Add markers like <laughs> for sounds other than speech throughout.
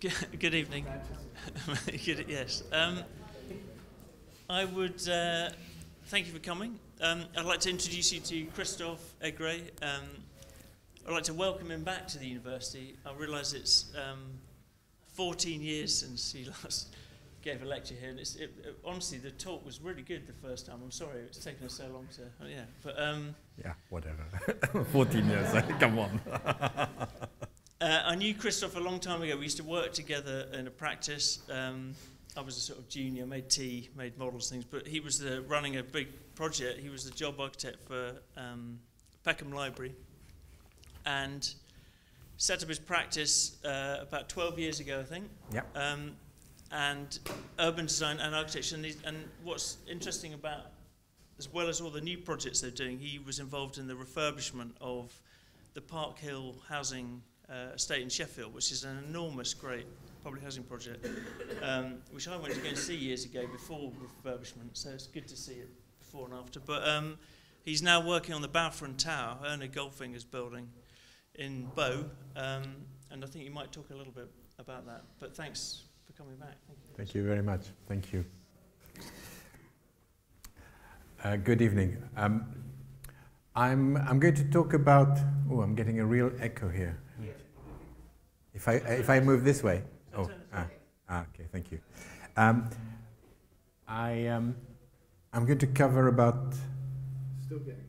Good, evening. <laughs> good, yes. Um, I would uh, thank you for coming. Um, I'd like to introduce you to Christophe Egret. Um, I'd like to welcome him back to the university. I realise it's um, 14 years since he <laughs> last gave a lecture here, and it's, it, it, honestly, the talk was really good the first time. I'm sorry it's taken us so long to, oh, yeah, but um, yeah, whatever. <laughs> 14 years, come on. Uh, I knew Christophe a long time ago. We used to work together in a practice. Um, I was a sort of junior, made tea, made models, things, but he was the, running a big project. He was the job architect for um, Peckham Library and set up his practice uh, about 12 years ago, I think. Yeah. Um, and urban design and architecture. And, and what's interesting about, as well as all the new projects they're doing, he was involved in the refurbishment of the Park Hill housing uh, estate in Sheffield, which is an enormous, great public housing project, um, which I went to go and see years ago before refurbishment. So it's good to see it before and after. But um, he's now working on the Balfron Tower, Ernest Goldfinger's building in Bow, um, and I think you might talk a little bit about that. But thanks for coming back. Thank you, Thank you very much. Thank you. Uh, good evening. Um, I'm, I'm going to talk about, oh, I'm getting a real echo here. If I, if I move this way? Oh, ah, ah, okay, thank you. Um, I, um, I'm going to cover about. Still getting.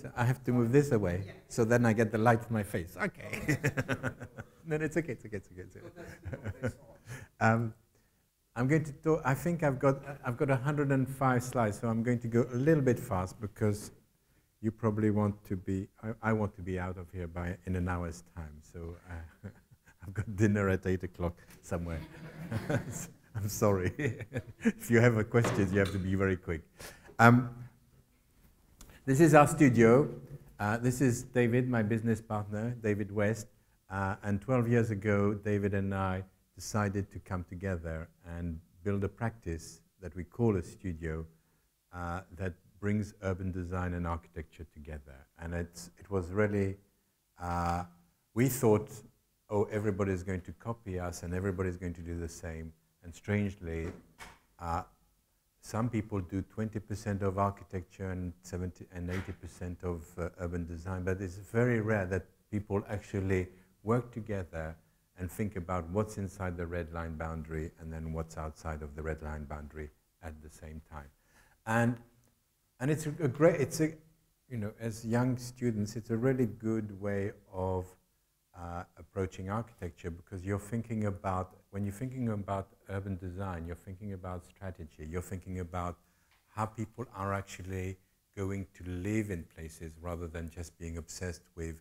So I have to move this away, so then I get the light in my face. Okay. <laughs> no, no, it's okay, it's okay, it's okay. It's okay. <laughs> um, I'm going to talk, I think I've got, I've got 105 slides, so I'm going to go a little bit fast because you probably want to be, I, I, want to be out of here by in an hour's time. So uh, <laughs> I've got dinner at 8 o'clock somewhere. <laughs> I'm sorry. <laughs> if you have a question, you have to be very quick. Um, this is our studio. Uh, this is David, my business partner, David West. Uh, and 12 years ago, David and I decided to come together and build a practice that we call a studio uh, that brings urban design and architecture together. And it's, it was really, uh, we thought, oh, everybody's going to copy us and everybody's going to do the same. And strangely, uh, some people do 20% of architecture and 70 and 80% of uh, urban design, but it's very rare that people actually work together and think about what's inside the red line boundary and then what's outside of the red line boundary at the same time. And and it's a, great, it's a, you know, as young students, it's a really good way of uh, approaching architecture because you're thinking about, when you're thinking about urban design, you're thinking about strategy, you're thinking about how people are actually going to live in places rather than just being obsessed with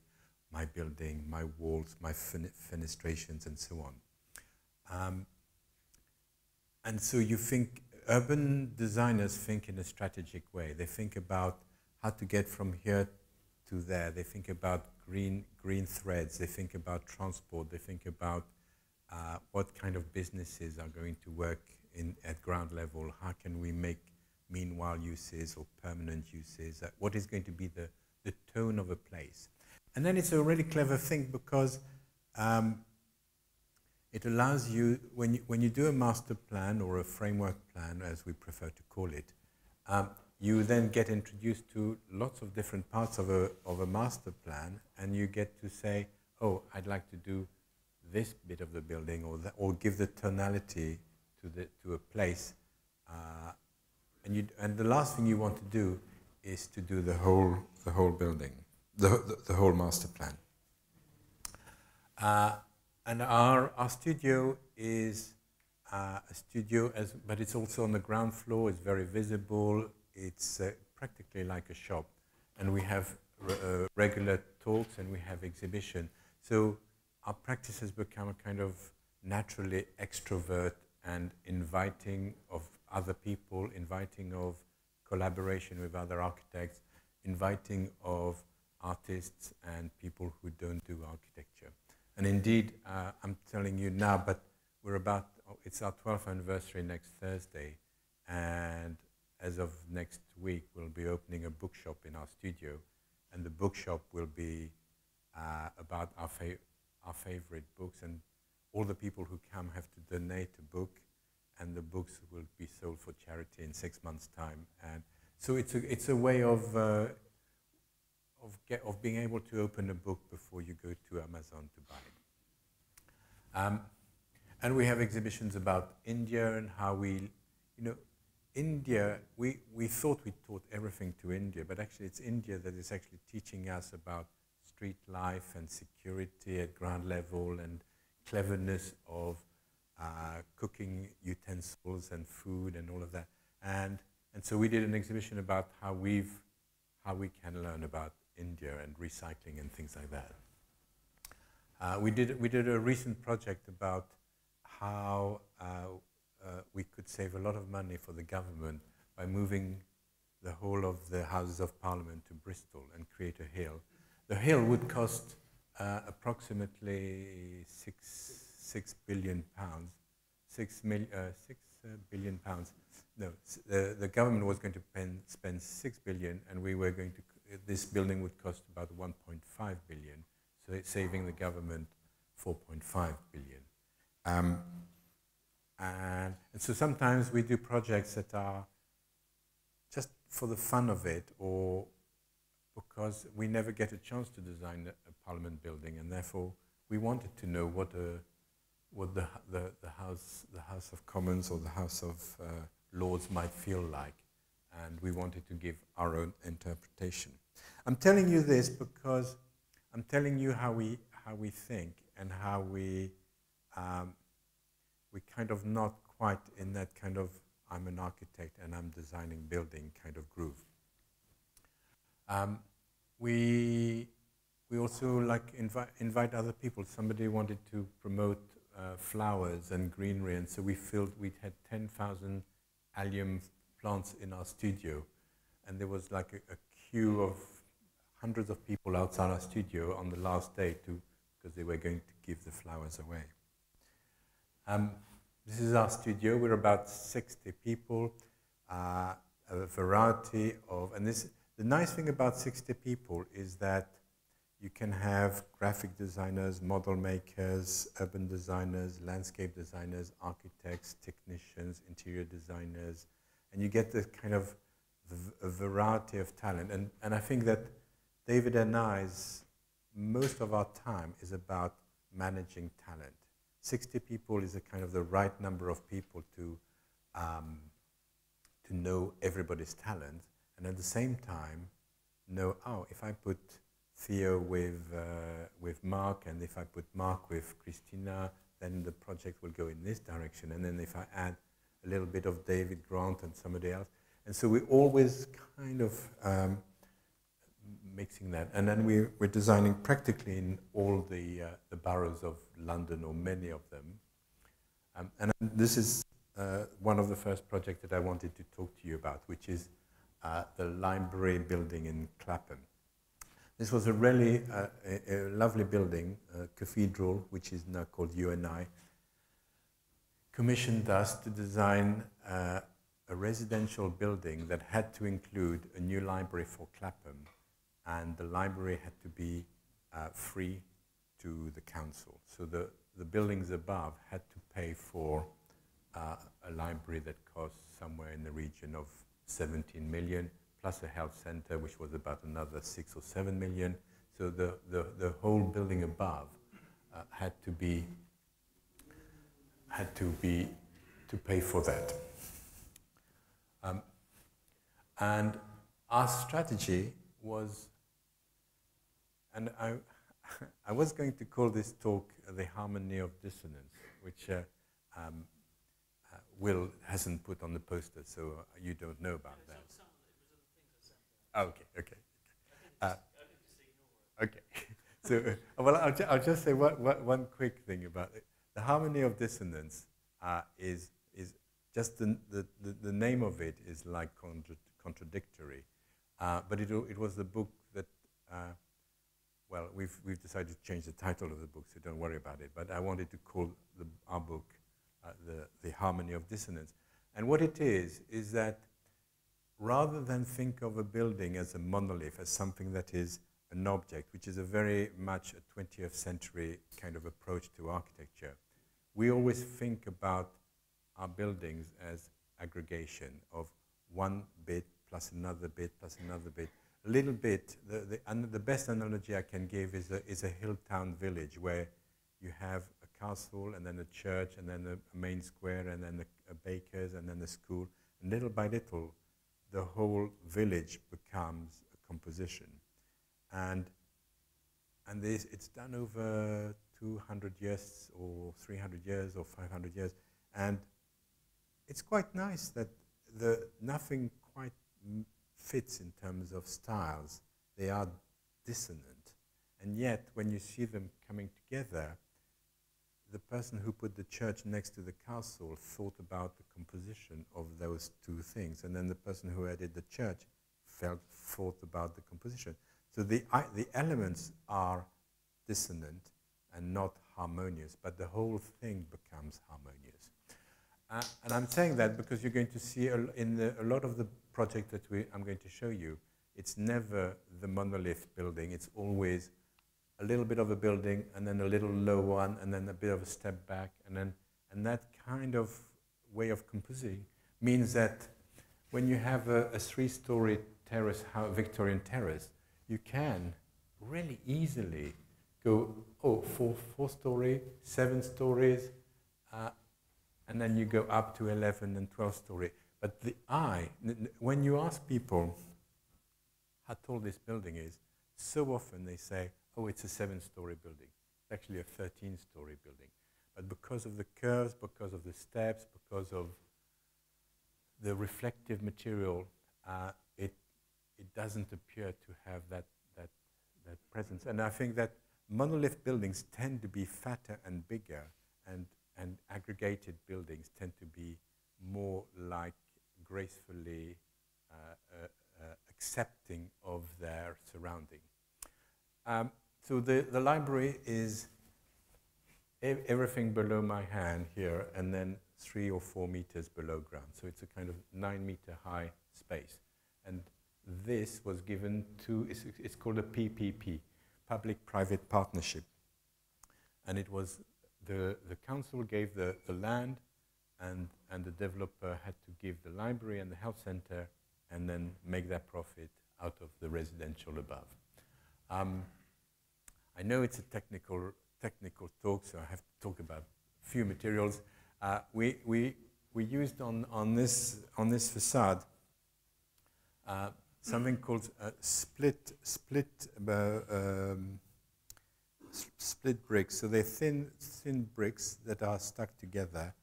my building, my walls, my fenestrations, and so on. Um, and so you think urban designers think in a strategic way. They think about how to get from here to there. They think about green, green threads. They think about transport. They think about uh, what kind of businesses are going to work in, at ground level. How can we make meanwhile uses or permanent uses? Uh, what is going to be the, the tone of a place? And then it's a really clever thing because um, it allows you when, you, when you do a master plan or a framework plan, as we prefer to call it, um, you then get introduced to lots of different parts of a, of a master plan, and you get to say, oh, I'd like to do this bit of the building, or, the, or give the tonality to, the, to a place. Uh, and, you, and the last thing you want to do is to do the whole, the whole building, the, the, the whole master plan. Uh, and our, our studio is uh, a studio, as, but it's also on the ground floor. It's very visible. It's uh, practically like a shop. And we have uh, regular talks and we have exhibition. So our practice has become a kind of naturally extrovert and inviting of other people, inviting of collaboration with other architects, inviting of artists and people who don't do architecture. And indeed, uh, I'm telling you now, but we're about, oh, it's our 12th anniversary next Thursday. And as of next week, we'll be opening a bookshop in our studio. And the bookshop will be uh, about our, our favorite books, and all the people who come have to donate a book, and the books will be sold for charity in six months' time. And so it's a, it's a way of, uh, of, get, of being able to open a book before you go to Amazon to buy it. Um, and we have exhibitions about India and how we, you know, India, we, we thought we taught everything to India, but actually it's India that is actually teaching us about street life and security at ground level and cleverness of uh, cooking utensils and food and all of that. And, and so we did an exhibition about how, we've, how we can learn about India and recycling and things like that. Uh, we, did, we did a recent project about how uh, uh, we could save a lot of money for the government by moving the whole of the Houses of Parliament to Bristol and create a hill. The hill would cost uh, approximately six, six billion pounds, six, mil, uh, six uh, billion pounds. No, the, the government was going to spend six billion and we were going to, this building would cost about 1.5 billion, so it's saving the government 4.5 billion. Um, and, and so sometimes we do projects that are just for the fun of it or because we never get a chance to design a, a parliament building and therefore we wanted to know what, a, what the, the, the, House, the House of Commons or the House of uh, Lords might feel like and we wanted to give our own interpretation. I'm telling you this because I'm telling you how we, how we think and how we um, we kind of not quite in that kind of I'm an architect and I'm designing building kind of groove. Um, we we also like invi invite other people. Somebody wanted to promote uh, flowers and greenery, and so we filled. We had ten thousand allium plants in our studio, and there was like a, a, queue of hundreds of people outside our studio on the last day to because they were going to give the flowers away. Um, this is our studio. We're about 60 people, uh, a variety of, and this, the nice thing about 60 people is that you can have graphic designers, model makers, urban designers, landscape designers, architects, technicians, interior designers, and you get this kind of a variety of talent. And, and I think that David and I's, most of our time is about managing talent. 60 people is a kind of the right number of people to, um, to know everybody's talent, and at the same time, know, oh, if I put Theo with, uh, with Mark, and if I put Mark with Christina, then the project will go in this direction. And then if I add a little bit of David Grant and somebody else. And so we always kind of um, mixing that. And then we, we're designing practically in all the, uh, the boroughs of London, or many of them. Um, and this is uh, one of the first projects that I wanted to talk to you about, which is uh, the library building in Clapham. This was a really uh, a, a, lovely building, a cathedral, which is now called UNI, commissioned us to design uh, a residential building that had to include a new library for Clapham and the library had to be uh, free to the council. So the, the buildings above had to pay for uh, a library that cost somewhere in the region of 17 million, plus a health center, which was about another six or seven million. So the, the, the whole building above uh, had to be had to be to pay for that. Um, and our strategy was and I, <laughs> I was going to call this talk The Harmony of Dissonance, which uh, um, uh, Will hasn't put on the poster, so uh, you don't know about that. Oh, okay, okay. Uh, okay. <laughs> so, uh, well, I'll, ju I'll, just say one, one quick thing about it. The harmony of dissonance uh, is, is just the, the, the, the, name of it is like contra contradictory. but it, it was the book that well, we've, we've decided to change the title of the book, so don't worry about it. But I wanted to call the, our book uh, the, the Harmony of Dissonance. And what it is, is that rather than think of a building as a monolith, as something that is an object, which is a very much a 20th century kind of approach to architecture. We always think about our buildings as aggregation of one bit plus another bit plus another bit. A little bit, the, the, the best analogy I can give is a, is a hill town village where you have a castle and then a church and then a, a main square and then a, a baker's and then a school. And little by little, the whole village becomes a composition. And, and this, it's done over 200 years or 300 years or 500 years. And it's quite nice that the, nothing quite fits in terms of styles. They are dissonant. And yet, when you see them coming together, the person who put the church next to the castle thought about the composition of those two things, and then the person who added the church felt thought about the composition. So the, the elements are dissonant and not harmonious, but the whole thing becomes harmonious. Uh, and I'm saying that because you're going to see a, in the, a lot of the project that we, I'm going to show you, it's never the monolith building. It's always a little bit of a building and then a little low one and then a bit of a step back and then and that kind of way of composing means that when you have a, a three-story terrace, Victorian terrace, you can really easily go, oh, four, four story, seven stories, uh, and then you go up to 11 and 12 story. But the eye, when you ask people how tall this building is, so often they say, oh, it's a seven story building. It's actually a 13 story building. But because of the curves, because of the steps, because of the reflective material, uh, it, it doesn't appear to have that, that, that presence. And I think that monolith buildings tend to be fatter and bigger, and, and aggregated buildings tend to be more like gracefully uh, uh, uh accepting of their surrounding. Um, so the, the library is everything below my hand here and then three or four meters below ground. So it's a kind of nine meter high space. And this was given to, it's, it's called a PPP, Public-Private Partnership. And it was, the, the council gave the, the land and, and the developer had to give the library and the health center and then make that profit out of the residential above. Um, I know it's a technical, technical talk, so I have to talk about a few materials. Uh, we, we, we used on, on, this, on this facade uh, something called split, split, uh, um, split bricks. So they're thin, thin bricks that are stuck together,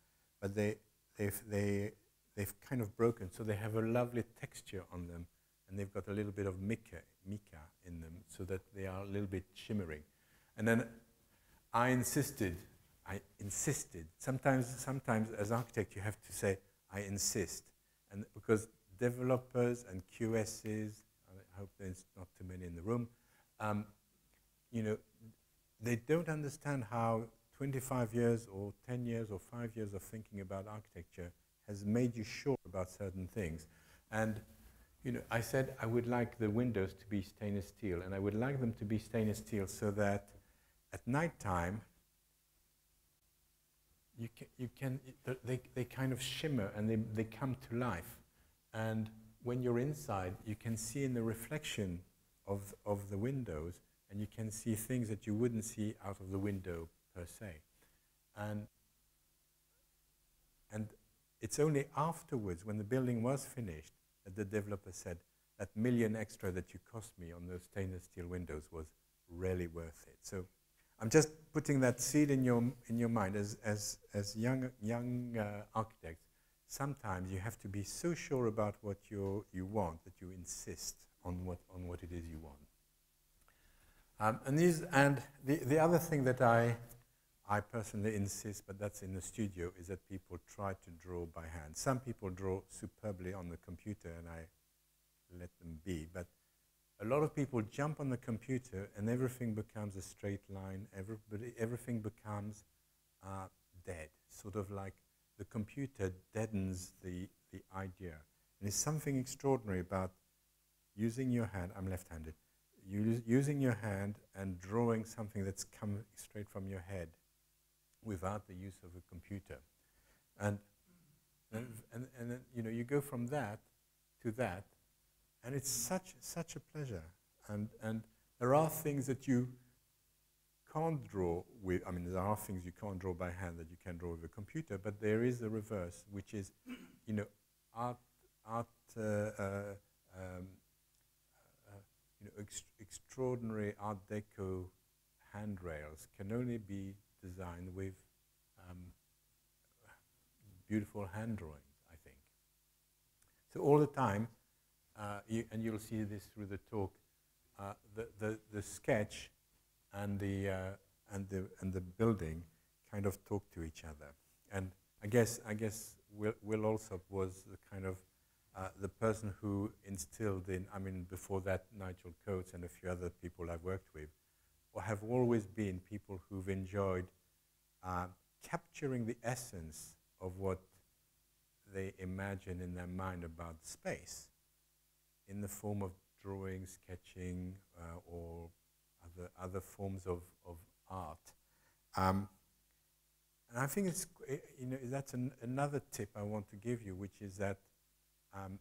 but they, they've, they, they've kind of broken. So they have a lovely texture on them, and they've got a little bit of mica, mica in them, so that they are a little bit shimmering. And then I insisted, I insisted. Sometimes, sometimes as architect, you have to say, I insist. And because developers and QSs, I hope there's not too many in the room, um, you know, they don't understand how 25 years or 10 years or 5 years of thinking about architecture has made you sure about certain things. And you know, I said I would like the windows to be stainless steel, and I would like them to be stainless steel so that at night time, you can, you can they, they kind of shimmer and they, they come to life. And when you're inside, you can see in the reflection of, of the windows, and you can see things that you wouldn't see out of the window per se. And, and it's only afterwards, when the building was finished, that the developer said, that million extra that you cost me on those stainless steel windows was really worth it. So I'm just putting that seed in your, in your mind as, as, as young, young uh, architects. Sometimes you have to be so sure about what you, you want that you insist on what, on what it is you want. Um, and these, and the, the other thing that I, I personally insist, but that's in the studio, is that people try to draw by hand. Some people draw superbly on the computer, and I let them be. But a lot of people jump on the computer, and everything becomes a straight line. Everybody, everything becomes uh, dead, sort of like the computer deadens the, the idea. And there's something extraordinary about using your hand, I'm left-handed, using your hand and drawing something that's come straight from your head without the use of a computer. And, and, and, and then, you know, you go from that to that, and it's such, such a pleasure. And, and there are things that you can't draw with, I mean, there are things you can't draw by hand that you can draw with a computer, but there is a reverse, which is, you know, art, art uh, uh, um, uh, you know, ex extraordinary Art Deco handrails can only be designed with um, beautiful hand drawings, I think. So all the time, uh, you, and you'll see this through the talk, uh, the, the, the sketch and the, uh, and, the, and the building kind of talk to each other. And I guess, I guess Will, Will Alsop was the kind of uh, the person who instilled in, I mean, before that, Nigel Coates and a few other people I've worked with, have always been people who've enjoyed uh, capturing the essence of what they imagine in their mind about space in the form of drawing, sketching, uh, or other, other forms of, of art. Um, and I think it's, you know, that's an, another tip I want to give you, which is that um,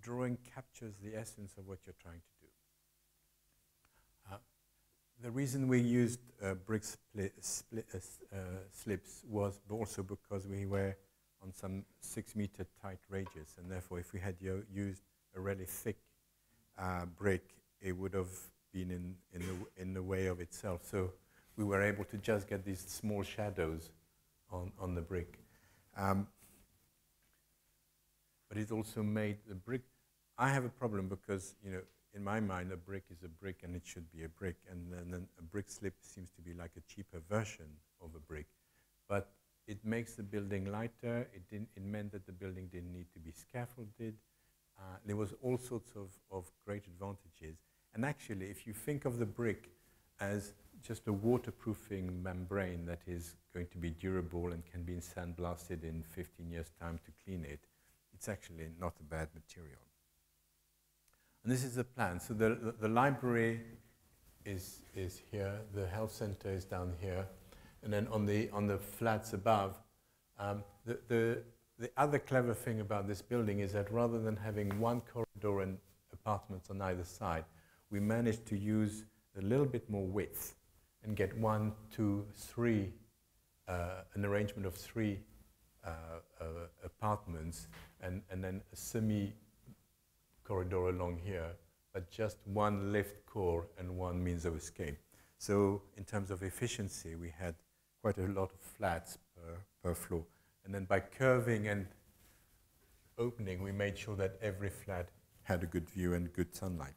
drawing captures the essence of what you're trying to the reason we used uh, brick uh, uh slips was also because we were on some six meter tight ranges, and therefore, if we had used a really thick uh, brick, it would have been in, in, the, in the way of itself. So we were able to just get these small shadows on, on the brick. Um, but it also made the brick. I have a problem because, you know, in my mind, a brick is a brick and it should be a brick. And then, then a brick slip seems to be like a cheaper version of a brick. But it makes the building lighter. It, didn't, it meant that the building didn't need to be scaffolded. Uh, there was all sorts of, of great advantages. And actually, if you think of the brick as just a waterproofing membrane that is going to be durable and can be sandblasted in 15 years' time to clean it, it's actually not a bad material. And this is the plan. So the, the, the library is, is here, the health center is down here, and then on the, on the flats above, um, the, the, the other clever thing about this building is that rather than having one corridor and apartments on either side, we managed to use a little bit more width and get one, two, three, uh, an arrangement of three uh, uh, apartments and, and then a semi corridor along here, but just one lift core and one means of escape. So in terms of efficiency, we had quite a lot of flats per, per floor. And then by curving and opening, we made sure that every flat had a good view and good sunlight.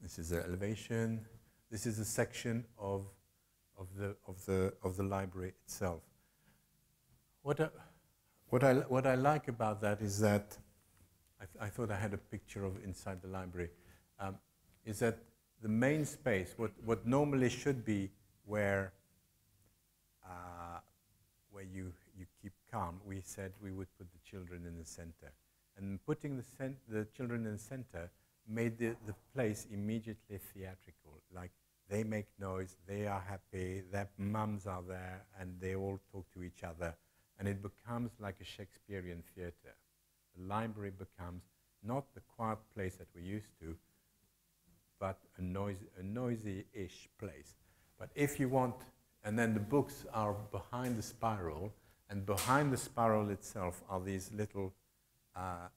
This is the elevation. This is a section of, of, the, of, the, of the library itself. What what, I, what I like about that is that I, th I thought I had a picture of inside the library, um, is that the main space, what, what normally should be where where you, you keep calm, we said we would put the children in the center. And putting the, the children in the center made the, the place immediately theatrical. Like they make noise, they are happy, their mums are there, and they all talk to each other. And it becomes like a Shakespearean theater. The library becomes not the quiet place that we used to, but a, noisy, a noisy-ish place. But if you want and then the books are behind the spiral, and behind the spiral itself are these little uh,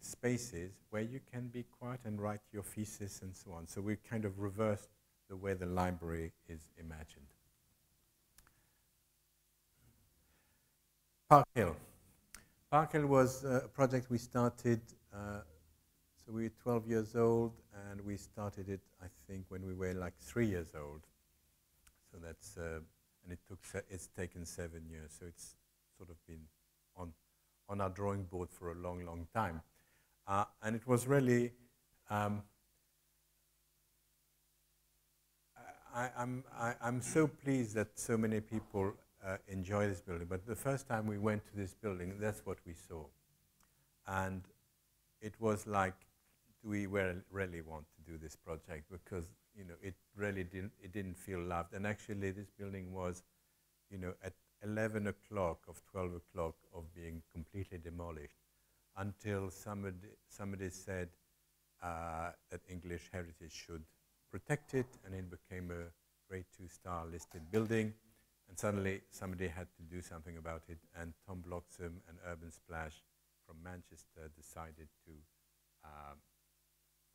spaces where you can be quiet and write your thesis and so on. So we kind of reversed the way the library is imagined. Park Hill. Park Hill was a project we started, uh, so we were 12 years old, and we started it, I think, when we were like three years old. So that's, uh, and it took, it's taken seven years. So it's sort of been on, on our drawing board for a long, long time. Uh, and it was really, um, I, am I'm, I'm so pleased that so many people uh, enjoy this building. But the first time we went to this building, that's what we saw. And it was like do we really want to do this project? Because you know it really didn't it didn't feel loved. And actually, this building was, you know, at 11 o'clock of 12 o'clock of being completely demolished, until somebody somebody said uh, that English Heritage should protect it, and it became a grade two-star listed building. And suddenly, somebody had to do something about it, and Tom Bloxham and Urban Splash from Manchester decided to um,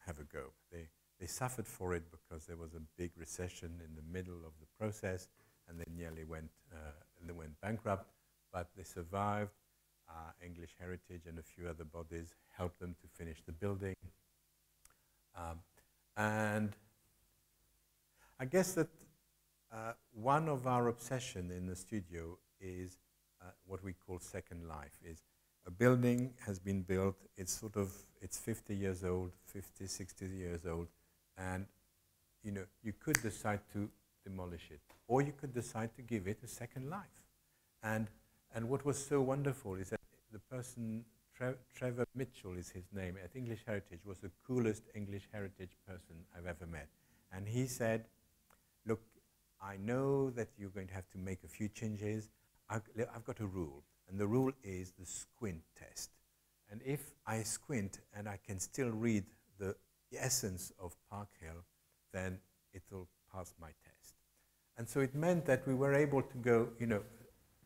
have a go. They, they suffered for it because there was a big recession in the middle of the process, and they nearly went, uh, they went bankrupt, but they survived. Uh, English Heritage and a few other bodies helped them to finish the building. Um, and I guess that uh, one of our obsession in the studio is uh, what we call second life. Is a building has been built, it's sort of, it's 50 years old, 50, 60 years old, and you know, you could decide to demolish it, or you could decide to give it a second life. And, and what was so wonderful is that the person, Tre Trevor Mitchell is his name, at English Heritage, was the coolest English Heritage person I've ever met. And he said, look, I know that you're going to have to make a few changes. I've, got a rule. And the rule is the squint test. And if I squint and I can still read the essence of Park Hill, then it will pass my test. And so it meant that we were able to go, you know,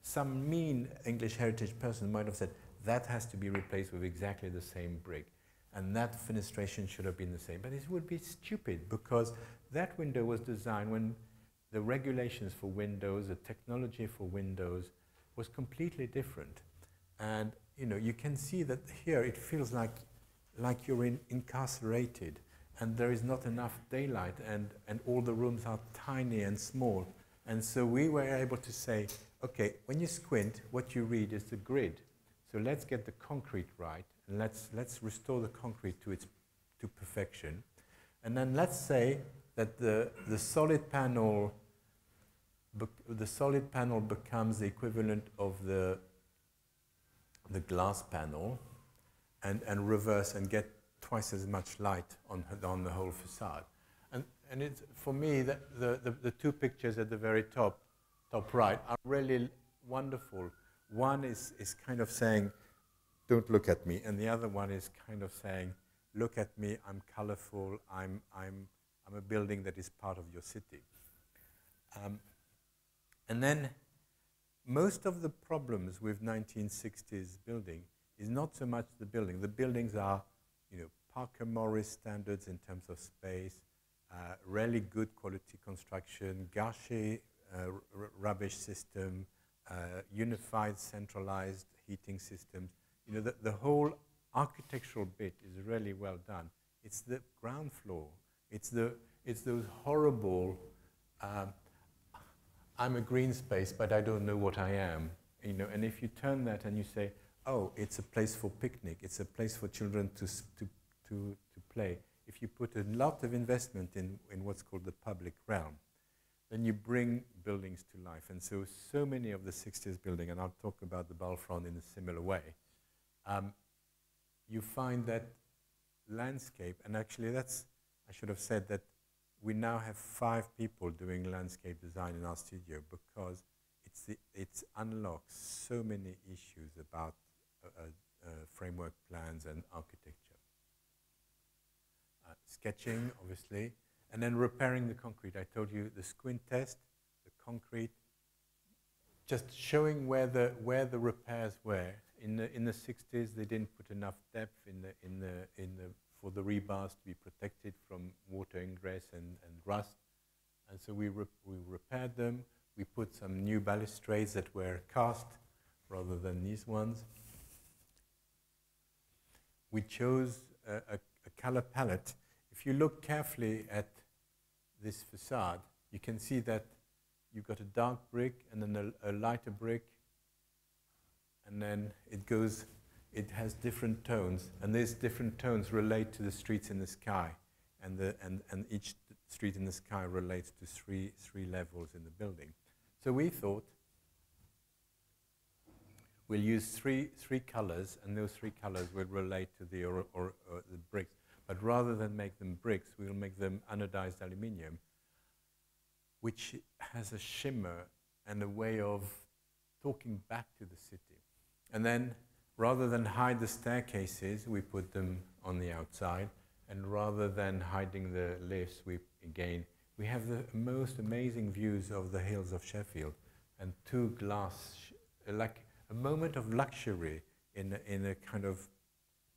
some mean English heritage person might have said, that has to be replaced with exactly the same brick. And that fenestration should have been the same. But it would be stupid because that window was designed when the regulations for windows, the technology for windows, was completely different. And you know, you can see that here it feels like, like you're in, incarcerated and there is not enough daylight and, and all the rooms are tiny and small. And so we were able to say, okay, when you squint, what you read is the grid. So let's get the concrete right and let's, let's restore the concrete to its to perfection. And then let's say that the, the solid panel the solid panel becomes the equivalent of the, the glass panel and, and reverse and get twice as much light on, on the whole facade. And, and it's, for me, the, the, the, two pictures at the very top, top right are really wonderful. One is, is kind of saying, don't look at me, and the other one is kind of saying, look at me, I'm colorful, I'm, I'm, I'm a building that is part of your city. Um, and then most of the problems with 1960s building is not so much the building. The buildings are, you know, Parker Morris standards in terms of space, uh, really good quality construction, Garchey uh, rubbish system, uh, unified centralized heating systems. You know, the, the whole architectural bit is really well done. It's the ground floor. It's, the, it's those horrible um, I'm a green space, but I don't know what I am. You know, and if you turn that and you say, oh, it's a place for picnic, it's a place for children to, to, to, to play, if you put a lot of investment in, in what's called the public realm, then you bring buildings to life. And so, so many of the 60s building, and I'll talk about the Balfron in a similar way, um, you find that landscape, and actually that's, I should have said that we now have five people doing landscape design in our studio because it's the, it unlocks so many issues about uh, uh, uh, framework plans and architecture. Uh, sketching, obviously, and then repairing the concrete. I told you the squint test, the concrete, just showing where the, where the repairs were. In the, in the 60s, they didn't put enough depth in the, in the, in the for the rebars to be protected from water ingress and, and rust. And so we, re we repaired them. We put some new balustrades that were cast rather than these ones. We chose a, a, a color palette. If you look carefully at this facade, you can see that you've got a dark brick and then a, a lighter brick, and then it goes it has different tones, and these different tones relate to the streets in the sky, and, the, and, and each street in the sky relates to three, three levels in the building. So we thought we'll use three, three colors, and those three colors will relate to the, or, or, or the bricks. But rather than make them bricks, we'll make them anodized aluminium, which has a shimmer and a way of talking back to the city. And then, rather than hide the staircases, we put them on the outside. And rather than hiding the lifts, we again we have the most amazing views of the hills of Sheffield and two glass, like a moment of luxury in a, in a kind of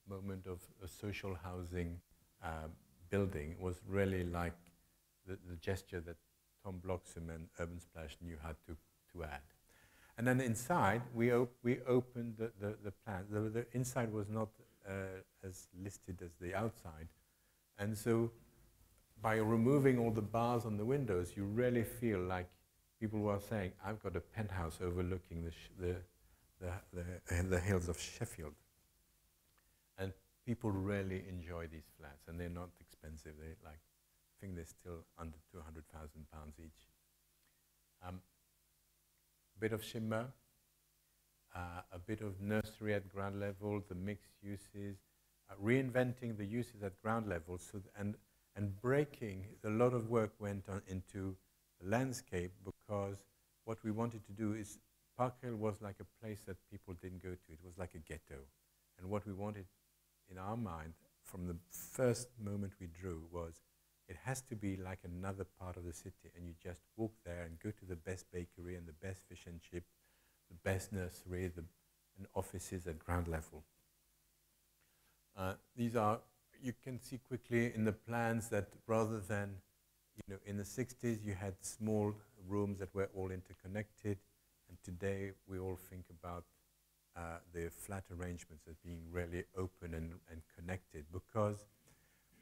moment of a social housing uh, building was really like the, the gesture that Tom Bloxham and Urban Splash knew how to, to add. And then inside, we, op we opened the, the, the plan. The, the inside was not uh, as listed as the outside. And so by removing all the bars on the windows, you really feel like people were saying, I've got a penthouse overlooking the, the, the, the, hills of Sheffield. And people really enjoy these flats, and they're not expensive. They like, I think they're still under 200,000 pounds each. Um, bit of shimmer, uh, a bit of nursery at ground level, the mixed uses, uh, reinventing the uses at ground level, so and and breaking. A lot of work went on into the landscape because what we wanted to do is Park Hill was like a place that people didn't go to. It was like a ghetto, and what we wanted in our mind from the first moment we drew was it has to be like another part of the city, and you just walk there and go to the best bakery and the best fish and chip, the best nursery, the, and offices at ground level. Uh, these are, you can see quickly in the plans that rather than, you know, in the 60s you had small rooms that were all interconnected, and today we all think about uh, the flat arrangements as being really open and, and connected because,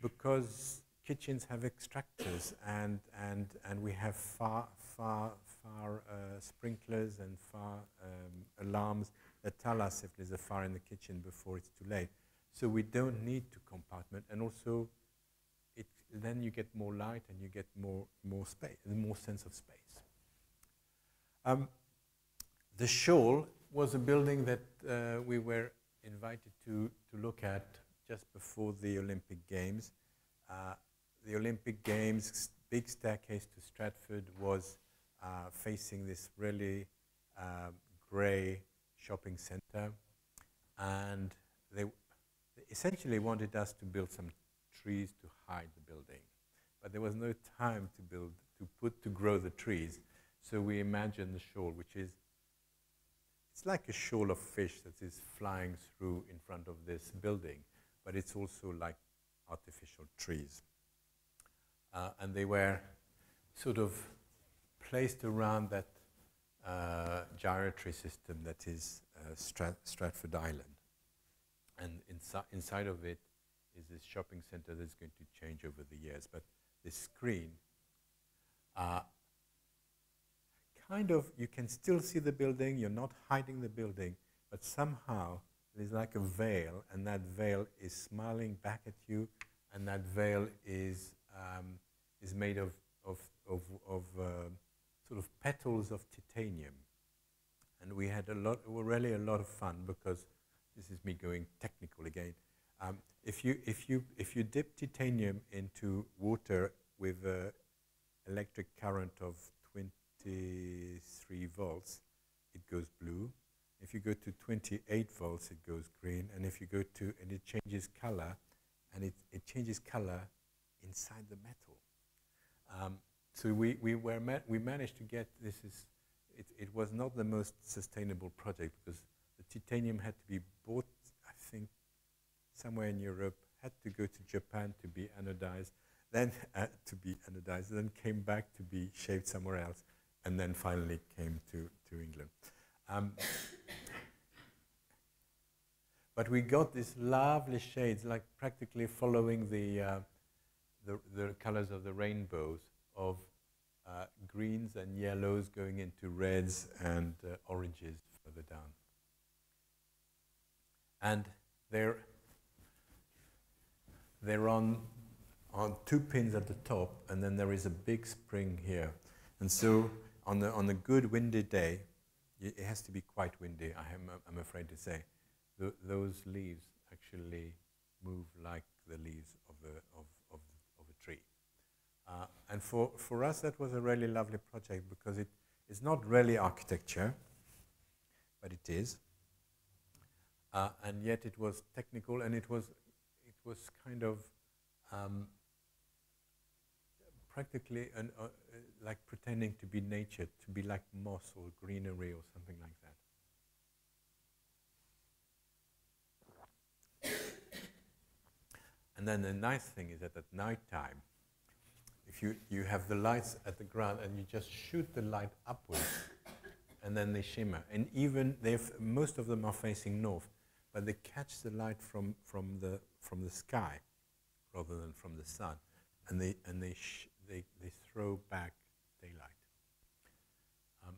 because kitchens have extractors and, and, and we have far, far, far uh, sprinklers and far um, alarms that tell us if there's a fire in the kitchen before it's too late. So we don't need to compartment and also it, then you get more light and you get more, more space, more sense of space. Um, the Shoal was a building that uh, we were invited to, to look at just before the Olympic Games. Uh, the Olympic Games big staircase to Stratford was uh, facing this really uh, grey shopping centre, and they, they essentially wanted us to build some trees to hide the building, but there was no time to build to put to grow the trees. So we imagined the shoal, which is it's like a shoal of fish that is flying through in front of this building, but it's also like artificial trees. Uh, and they were sort of placed around that uh, gyratory system that is uh, Strat Stratford Island. And insi inside of it is this shopping center that's going to change over the years. But this screen, uh, kind of, you can still see the building, you're not hiding the building, but somehow there's like a veil, and that veil is smiling back at you, and that veil is um, is made of, of, of, of uh, sort of petals of titanium. And we had a lot, really a lot of fun because this is me going technical again. Um, if, you, if, you, if you dip titanium into water with an electric current of 23 volts, it goes blue. If you go to 28 volts, it goes green. And if you go to, and it changes color, and it, it changes color inside the metal. Um, so we, we, were ma we managed to get, this is, it, it was not the most sustainable project because the titanium had to be bought, I think, somewhere in Europe, had to go to Japan to be anodized, then <laughs> uh, to be anodized, then came back to be shaped somewhere else, and then finally came to, to England. Um, but we got these lovely shades, like practically following the, uh, the, the colors of the rainbows of uh, greens and yellows going into reds and uh, oranges further down. And they're, they're on, on two pins at the top, and then there is a big spring here. And so on, the, on a good windy day, it has to be quite windy, I am, I'm afraid to say, th those leaves actually move like the leaves of the, And for, for us, that was a really lovely project because it is not really architecture, but it is. Uh, and yet it was technical and it was, it was kind of um, practically an, uh, like pretending to be nature, to be like moss or greenery or something like that. <coughs> and then the nice thing is that at night time, if you, you have the lights at the ground and you just shoot the light upwards and then they shimmer. And even most of them are facing north, but they catch the light from, from, the, from the sky rather than from the sun. And they, and they, they, they throw back daylight. Um,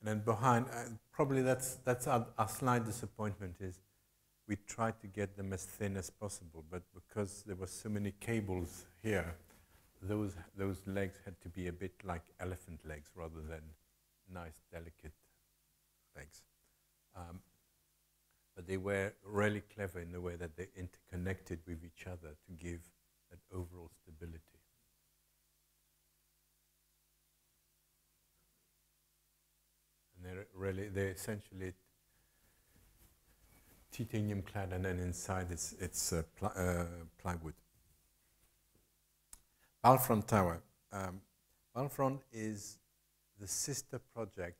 and then behind, uh, probably that's, that's our, our slight disappointment is we tried to get them as thin as possible, but because there were so many cables here, those, those legs had to be a bit like elephant legs rather than nice, delicate legs. Um, but they were really clever in the way that they interconnected with each other to give that overall stability. And they're really, they're essentially titanium clad, and then inside it's, it's uh, pl uh, plywood. Balfron Tower. Um, Balfron is the sister project,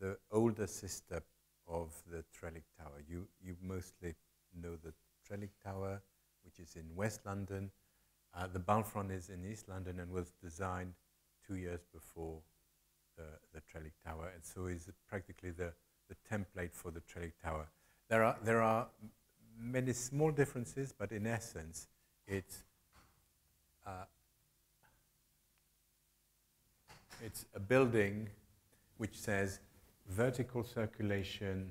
the older sister of the Trellick Tower. You, you mostly know the Trellick Tower, which is in West London. Uh, the Balfron is in East London and was designed two years before the, the Trellick Tower, and so is practically the, the template for the Trellick Tower. There are, there are many small differences, but in essence, it's uh, it's a building which says vertical circulation,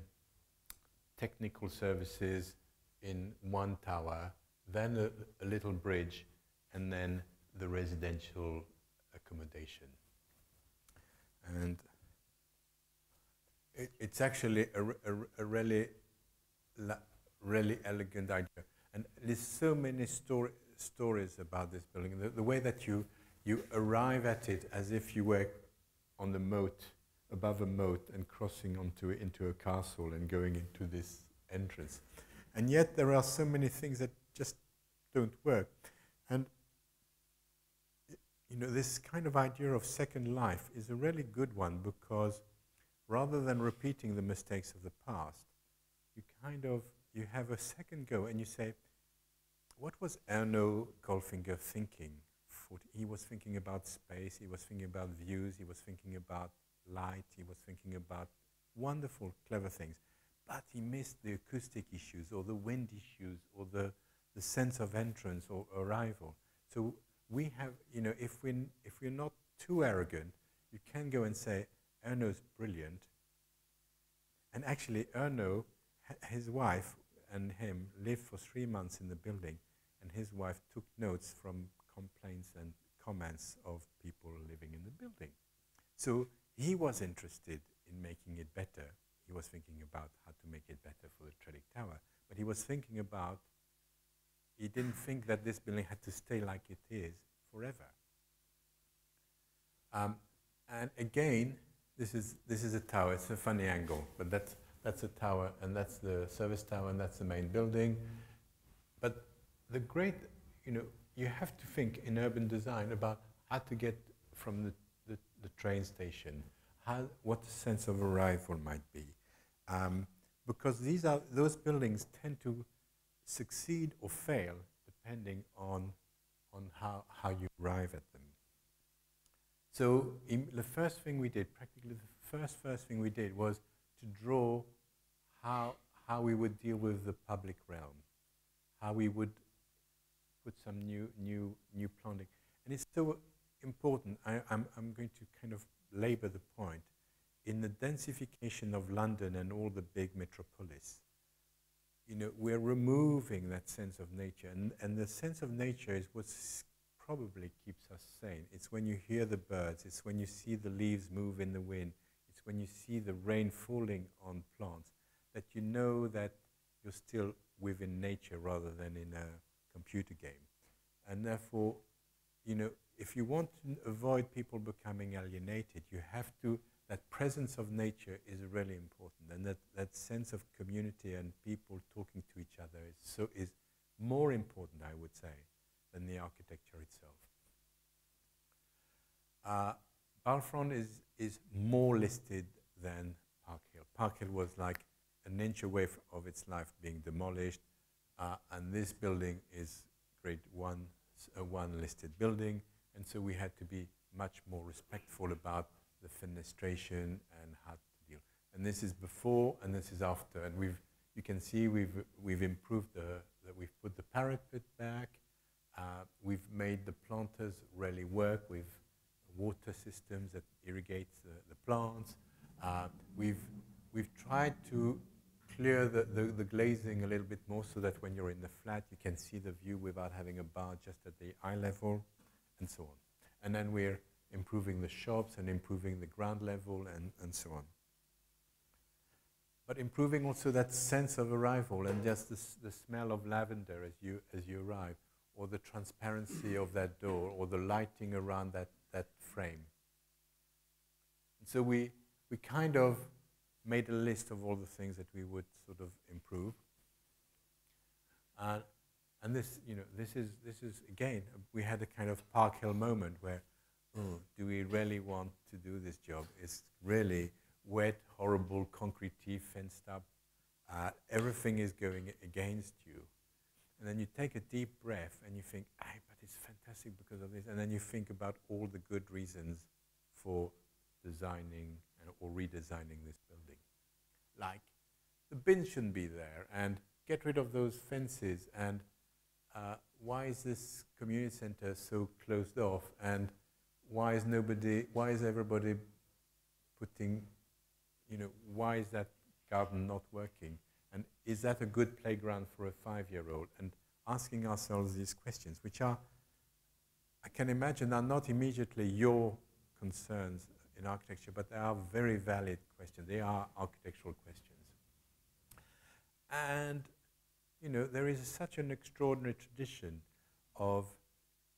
technical services in one tower, then a, a little bridge, and then the residential accommodation. And it, it's actually a, a, a really, really elegant idea. And there's so many stories stories about this building. The, the, way that you, you arrive at it as if you were on the moat, above a moat, and crossing onto into a castle and going into this entrance. And yet there are so many things that just don't work. And you know, this kind of idea of second life is a really good one because rather than repeating the mistakes of the past, kind of you have a second go and you say, what was Erno Goldfinger thinking? He was thinking about space, he was thinking about views, he was thinking about light, he was thinking about wonderful, clever things. But he missed the acoustic issues or the wind issues or the, the sense of entrance or arrival. So we have, you know, if, we, if we're not too arrogant, you can go and say, Erno's brilliant. And actually, Erno, his wife and him lived for three months in the building and his wife took notes from complaints and comments of people living in the building. So he was interested in making it better. He was thinking about how to make it better for the Trellick Tower, but he was thinking about, he didn't think that this building had to stay like it is forever. Um, and again, this is, this is a tower, it's a funny angle, but that's, that's a tower, and that's the service tower, and that's the main building. But the great, you know, you have to think in urban design about how to get from the, the, the train station, how, what the sense of arrival might be. Um, because these are, those buildings tend to succeed or fail depending on, on how, how you arrive at them. So the first thing we did, practically the first, first thing we did was to draw how, how we would deal with the public realm, how we would put some new, new, new planting. And it's so important, I, I'm, I'm going to kind of labor the point, in the densification of London and all the big metropolis, you know, we're removing that sense of nature. And, and the sense of nature is what probably keeps us sane. It's when you hear the birds, it's when you see the leaves move in the wind, it's when you see the rain falling on plants, that you know that you're still within nature rather than in a computer game. And therefore, you know, if you want to avoid people becoming alienated, you have to, that presence of nature is really important. And that, that sense of community and people talking to each other is, so, is more important, I would say, than the architecture itself. Uh, Balfron is, is more listed than Park Hill. Park Hill was like an inch away of its life being demolished, uh, and this building is grade one, uh, one listed building, and so we had to be much more respectful about the fenestration and how to deal. And this is before, and this is after, and we've you can see we've we've improved the that we've put the parapet back. Uh, we've made the planters really work with water systems that irrigates the, the plants. Uh, we've, we've tried to clear the, the, the, glazing a little bit more so that when you're in the flat, you can see the view without having a bar just at the eye level, and so on. And then we're improving the shops and improving the ground level and, and so on. But improving also that sense of arrival and just the, the smell of lavender as you, as you arrive, or the transparency of that door, or the lighting around that, that frame. And so we, we kind of made a list of all the things that we would sort of improve. Uh, and this, you know, this is, this is, again, we had a kind of Park Hill moment where, oh, do we really want to do this job? It's really wet, horrible, concrete fenced up. Uh, everything is going against you. And then you take a deep breath and you think, ah, but it's fantastic because of this. And then you think about all the good reasons for designing or redesigning this building. Like, the bin shouldn't be there, and get rid of those fences, and uh, why is this community center so closed off, and why is nobody, why is everybody putting, you know, why is that garden not working? And is that a good playground for a five-year-old? And asking ourselves these questions, which are, I can imagine, are not immediately your concerns in architecture, but they are very valid questions. They are architectural questions. And, you know, there is such an extraordinary tradition of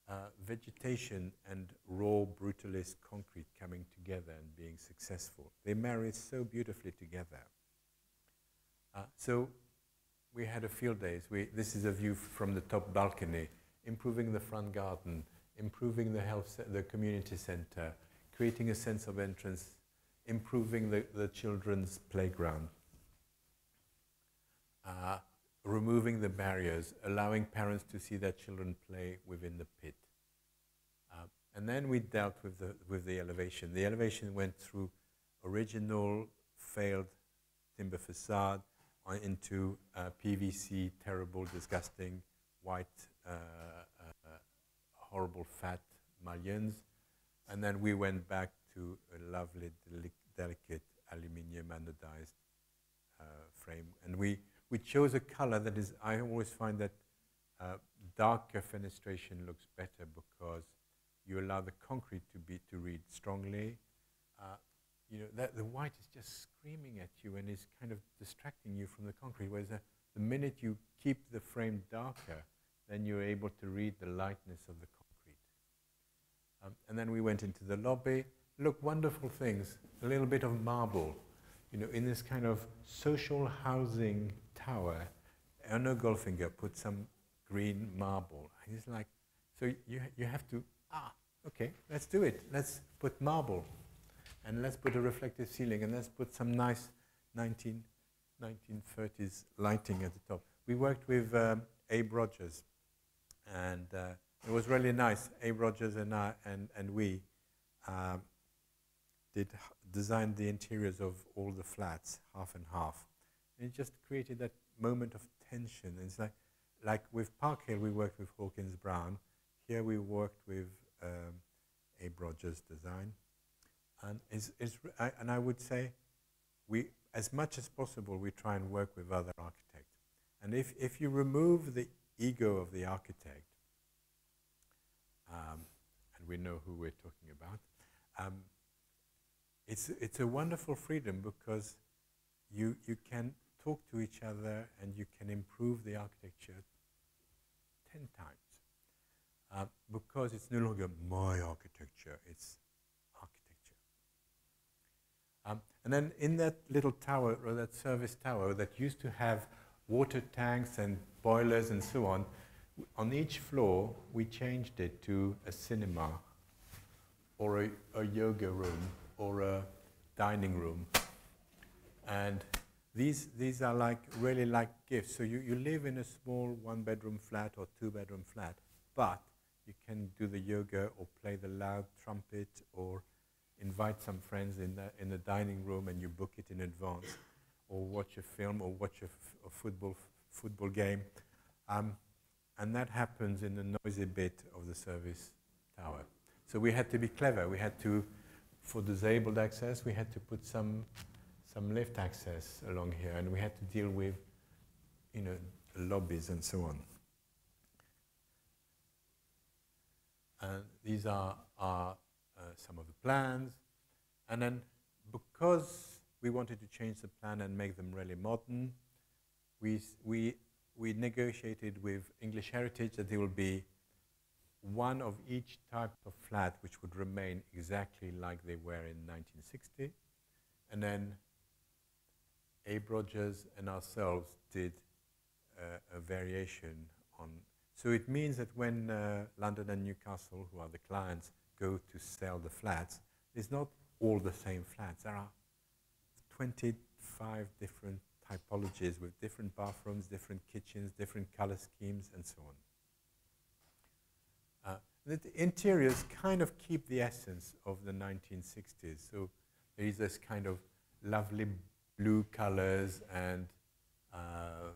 uh, vegetation and raw brutalist concrete coming together and being successful. They marry so beautifully together. Uh, so we had a field days. We, this is a view from the top balcony, improving the front garden, improving the health, the community center, creating a sense of entrance, improving the, the children's playground, uh, removing the barriers, allowing parents to see their children play within the pit. Uh, and then we dealt with the, with the elevation. The elevation went through original failed timber facade on, into uh, PVC, terrible, disgusting, white, uh, uh, horrible fat mullions, and then we went back to a lovely, delicate aluminium anodized uh, frame. And we, we chose a color that is, I always find that uh, darker fenestration looks better because you allow the concrete to be to read strongly. Uh, you know, that the white is just screaming at you and is kind of distracting you from the concrete. Whereas the, the minute you keep the frame darker, then you're able to read the lightness of the concrete. Um, and then we went into the lobby. Look, wonderful things. A little bit of marble. You know, in this kind of social housing tower, Erno Goldfinger put some green marble. It's like, so you, you have to, ah, okay, let's do it. Let's put marble. And let's put a reflective ceiling. And let's put some nice 19, 1930s lighting at the top. We worked with um, Ab Rogers. And uh, it was really nice. Ab Rogers and I and, and we um, did designed the interiors of all the flats, half and half. And it just created that moment of tension. And it's like, like with Park Hill, we worked with Hawkins Brown. Here we worked with um, Ab Rogers design. And, it's, it's, I, and I would say, we, as much as possible, we try and work with other architects. And if, if you remove the ego of the architect, um, and we know who we're talking about. Um, it's, it's a wonderful freedom because you, you can talk to each other and you can improve the architecture 10 times. uh, because it's no longer my architecture, it's architecture. Um, and then in that little tower, or that service tower that used to have water tanks and boilers and so on, on each floor we changed it to a cinema or a, a yoga room or a dining room. And these, these are like really like gifts. So you, you live in a small one bedroom flat or two bedroom flat, but you can do the yoga or play the loud trumpet or invite some friends in the, in the dining room and you book it in advance or watch a film or watch a, football, football game. Um, and that happens in the noisy bit of the service tower. So we had to be clever. We had to, for disabled access, we had to put some, some lift access along here, and we had to deal with, you know, lobbies and so on. And these are, are uh, some of the plans. And then because we wanted to change the plan and make them really modern, we, we, we negotiated with English Heritage that there will be one of each type of flat which would remain exactly like they were in 1960. And then Ab Rogers and ourselves did uh, a variation on. So it means that when uh, London and Newcastle, who are the clients, go to sell the flats, it's not all the same flats. There are 25 different typologies with different bathrooms, different kitchens, different color schemes, and so on. Uh, the interiors kind of keep the essence of the 1960s. So there is this kind of lovely blue colors and uh,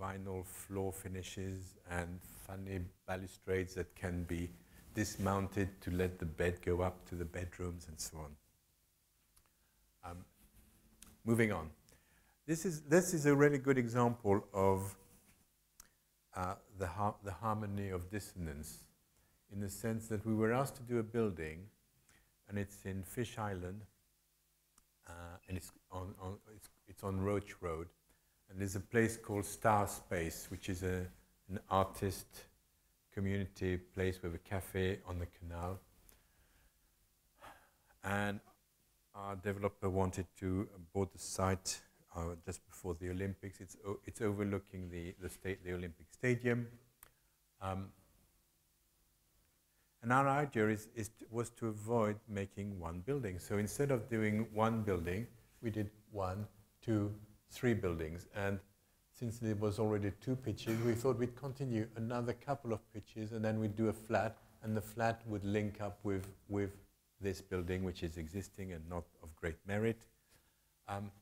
vinyl floor finishes and funny balustrades that can be dismounted to let the bed go up to the bedrooms and so on. Um, moving on. This is, this is a really good example of uh, the, har- the harmony of dissonance in the sense that we were asked to do a building and it's in Fish Island uh, and it's on, on, it's, it's on Roach Road and there's a place called Stour Space which is a, an artist community place with a cafe on the canal. And our developer wanted to bought the site uh, just before the Olympics. It's, it's overlooking the, the, state, the Olympic Stadium. Um, and our idea is, is was to avoid making one building. So instead of doing one building, we did one, two, three buildings. And since there was already two pitches, we thought we'd continue another couple of pitches and then we'd do a flat, and the flat would link up with, with this building, which is existing and not of great merit. Um,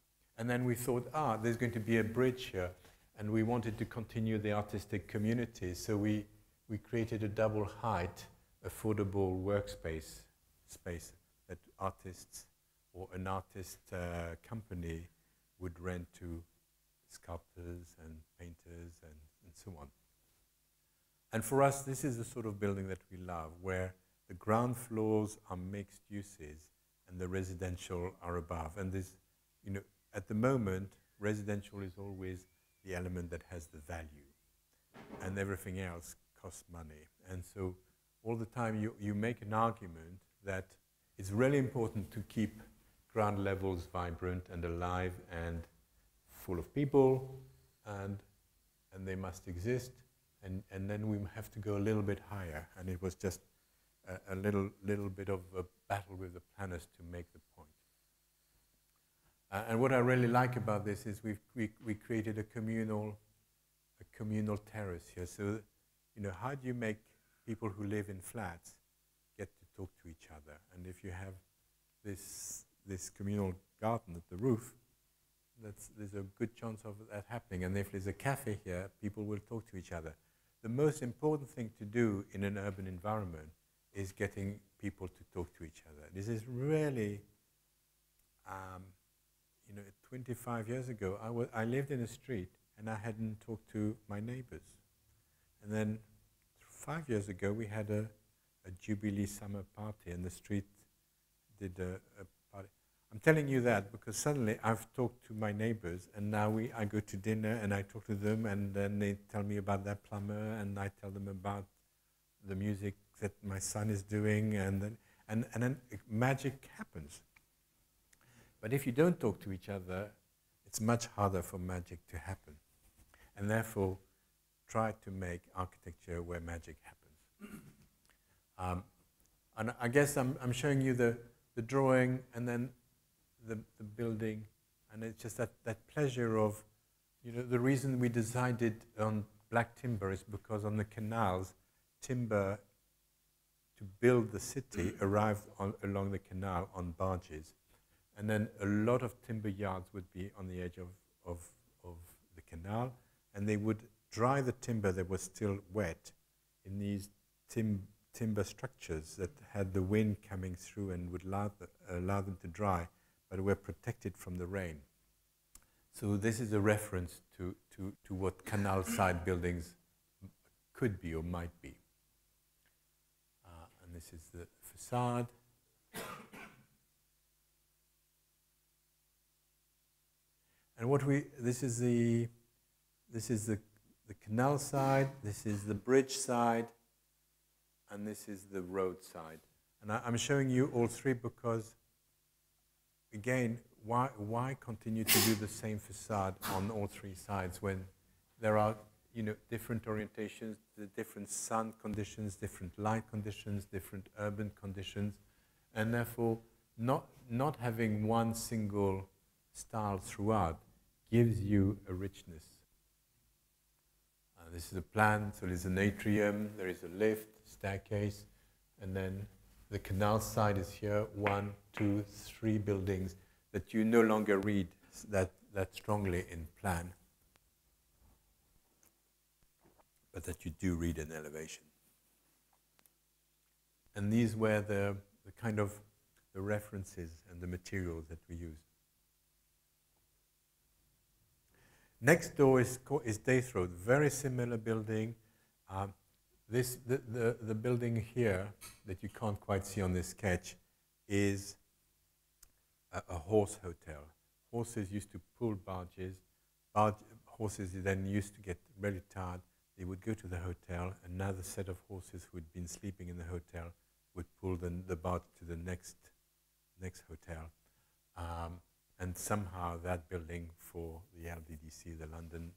and then we thought, ah, there's going to be a bridge here. And we wanted to continue the artistic community. So we, we created a double height, affordable workspace space that artists or an artist uh, company would rent to sculptors and painters and, and so on. And for us, this is the sort of building that we love, where the ground floors are mixed uses and the residential are above. And this, you know, at the moment, residential is always the element that has the value, and everything else costs money. And so, all the time, you, you make an argument that it's really important to keep ground levels vibrant and alive and full of people, and, and they must exist. And, and then we have to go a little bit higher. And it was just a, a little, little bit of a battle with the planners to make the point. Uh, and what I really like about this is we've, we, we created a communal, a communal terrace here. So, you know, how do you make people who live in flats get to talk to each other? And if you have this, this communal garden at the roof, that's, there's a good chance of that happening. And if there's a cafe here, people will talk to each other. The most important thing to do in an urban environment is getting people to talk to each other. This is really, um, you know, 25 years ago, I, wa- I lived in a street and I hadn't talked to my neighbors. And then five years ago, we had a, a Jubilee summer party and the street did a, a party. I'm telling you that because suddenly I've talked to my neighbors and now we, I go to dinner and I talk to them and then they tell me about their plumber and I tell them about the music that my son is doing, and then, and, and then magic happens. But if you don't talk to each other, it's much harder for magic to happen. And therefore, try to make architecture where magic happens. <clears throat> um, and I guess I'm, I'm showing you the, the drawing and then the, the building, and it's just that, that pleasure of, you know, the reason we decided on black timber is because on the canals, timber to build the city <clears throat> arrived on, along the canal on barges. And then a lot of timber yards would be on the edge of, of, of the canal, and they would dry the timber that was still wet in these tim timber structures that had the wind coming through and would allow, allow them to dry, but were protected from the rain. So this is a reference to, to, to what canal side <coughs> buildings could be or might be. Uh, and this is the facade. And what we, this is the, this is the, the canal side, this is the bridge side, and this is the road side. And I, I'm showing you all three because, again, why, why continue to do the same facade on all three sides when there are you know, different orientations, the different sun conditions, different light conditions, different urban conditions, and therefore not, not having one single style throughout gives you a richness. Uh, this is a plan, so there's an atrium, there is a lift, staircase, and then the canal side is here, one, two, three buildings that you no longer read that, that strongly in plan, but that you do read in elevation. And these were the, the kind of the references and the materials that we used. Next door is, is Dace Road, very similar building. Um, this, the, the, the building here that you can't quite see on this sketch is a, a horse hotel. Horses used to pull barges. Barge, horses then used to get really tired. They would go to the hotel. Another set of horses who had been sleeping in the hotel would pull the, the barge to the next, next hotel. Um, and somehow that building for the LDDC, the London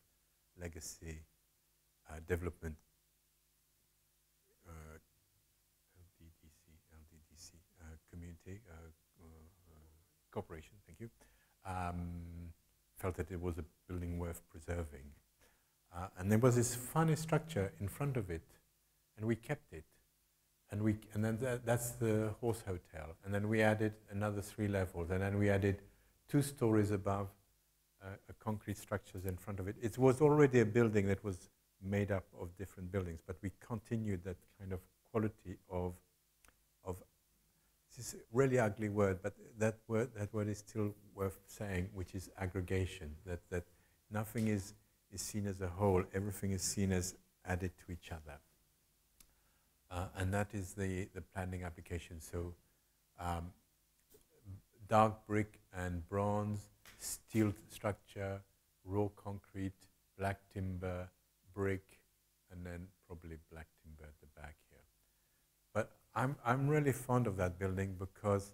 Legacy uh, Development uh, LDDC, LDDC uh, Community uh, uh, Corporation, thank you, um, felt that it was a building worth preserving. Uh, and there was this funny structure in front of it, and we kept it. And, we, and then that, that's the horse hotel. And then we added another three levels, and then we added two stories above uh, concrete structures in front of it. It was already a building that was made up of different buildings, but we continued that kind of quality of, of this is a really ugly word, but that word, that word is still worth saying, which is aggregation, that, that nothing is, is seen as a whole, everything is seen as added to each other. Uh, and that is the, the planning application. So um, dark brick and bronze, steel structure, raw concrete, black timber, brick, and then probably black timber at the back here. But I'm, I'm really fond of that building because,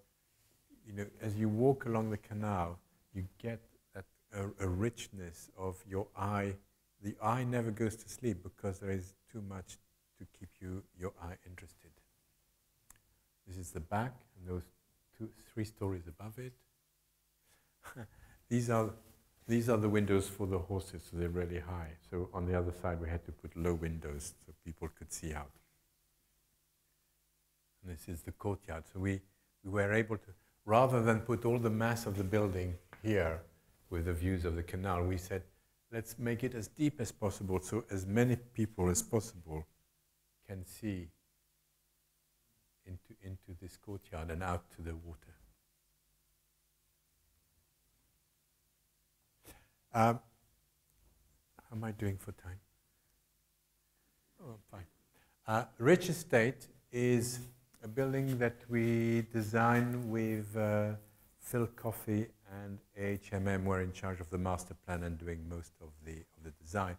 you know, as you walk along the canal, you get that, a, a richness of your eye. The eye never goes to sleep because there is too much to keep you, your eye interested. This is the back, and those two, three stories above it. <laughs> these are these are the windows for the horses, so they're really high. So on the other side, we had to put low windows so people could see out. And this is the courtyard. So we, we were able to, rather than put all the mass of the building here with the views of the canal, we said, let's make it as deep as possible so as many people as possible can see into, into this courtyard and out to the water. Um, how am I doing for time? Oh, fine. Uh, Rich Estate is a building that we designed with uh, Phil Coffey and AHMM were in charge of the master plan and doing most of the, of the design.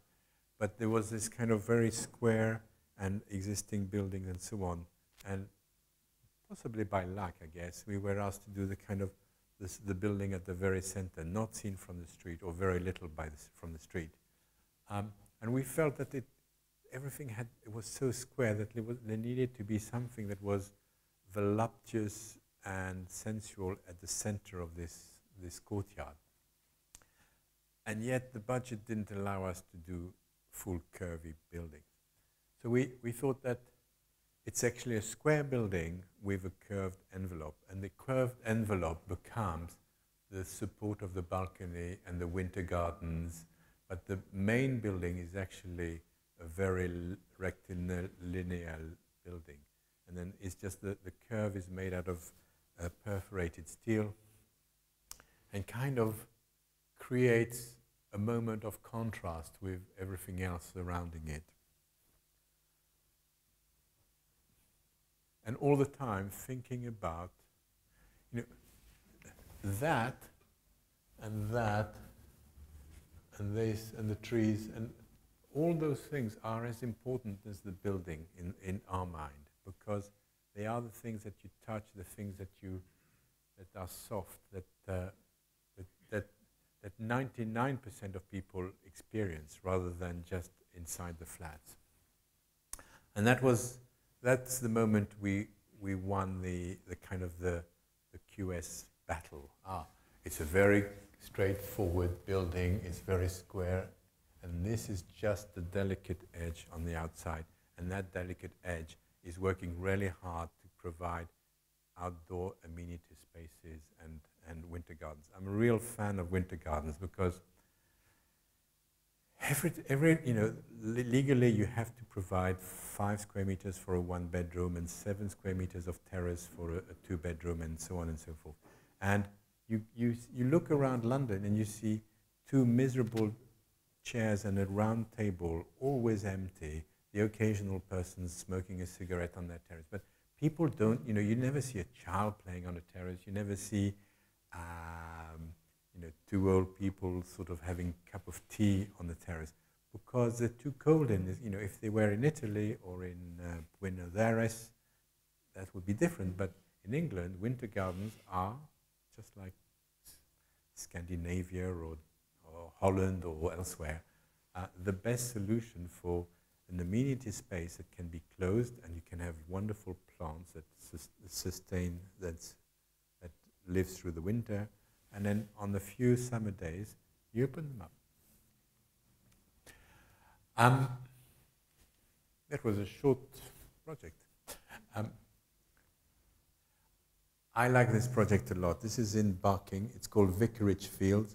But there was this kind of very square and existing buildings and so on. And possibly by luck, I guess, we were asked to do the kind of this, the building at the very center, not seen from the street or very little by the, from the street. Um, and we felt that it, everything had, it was so square that was, there needed to be something that was voluptuous and sensual at the center of this, this courtyard. And yet the budget didn't allow us to do full curvy buildings. So we, we thought that it's actually a square building with a curved envelope, and the curved envelope becomes the support of the balcony and the winter gardens, but the main building is actually a very rectilinear building. And then it's just that the curve is made out of uh, perforated steel and kind of creates a moment of contrast with everything else surrounding it. And all the time thinking about, you know, that and that and this and the trees and all those things are as important as the building in, in our mind because they are the things that you touch, the things that you that are soft, that uh, that that 99% of people experience rather than just inside the flats. And that was that's the moment we we won the the kind of the the QS battle. Ah, it's a very straightforward building. It's very square, and this is just the delicate edge on the outside, and that delicate edge is working really hard to provide outdoor amenity spaces and, and winter gardens. I'm a real fan of winter gardens because every, every you know, legally you have to provide five square meters for a one bedroom and seven square meters of terrace for a, a two bedroom and so on and so forth. And you, you, you look around London and you see two miserable chairs and a round table always empty the occasional person smoking a cigarette on their terrace. But people don't, you know, you never see a child playing on a terrace. You never see, um, you know, two old people sort of having a cup of tea on the terrace because they're too cold in this. You know, if they were in Italy or in uh, Buenos Aires, that would be different. But in England, winter gardens are just like Scandinavia or, or Holland or elsewhere, uh, the best solution for an amenity space that can be closed and you can have wonderful plants that sus sustain, that's, that live through the winter. And then on the few summer days, you open them up. Um, that was a short project. Um, I like this project a lot. This is in Barking. It's called Vicarage Field.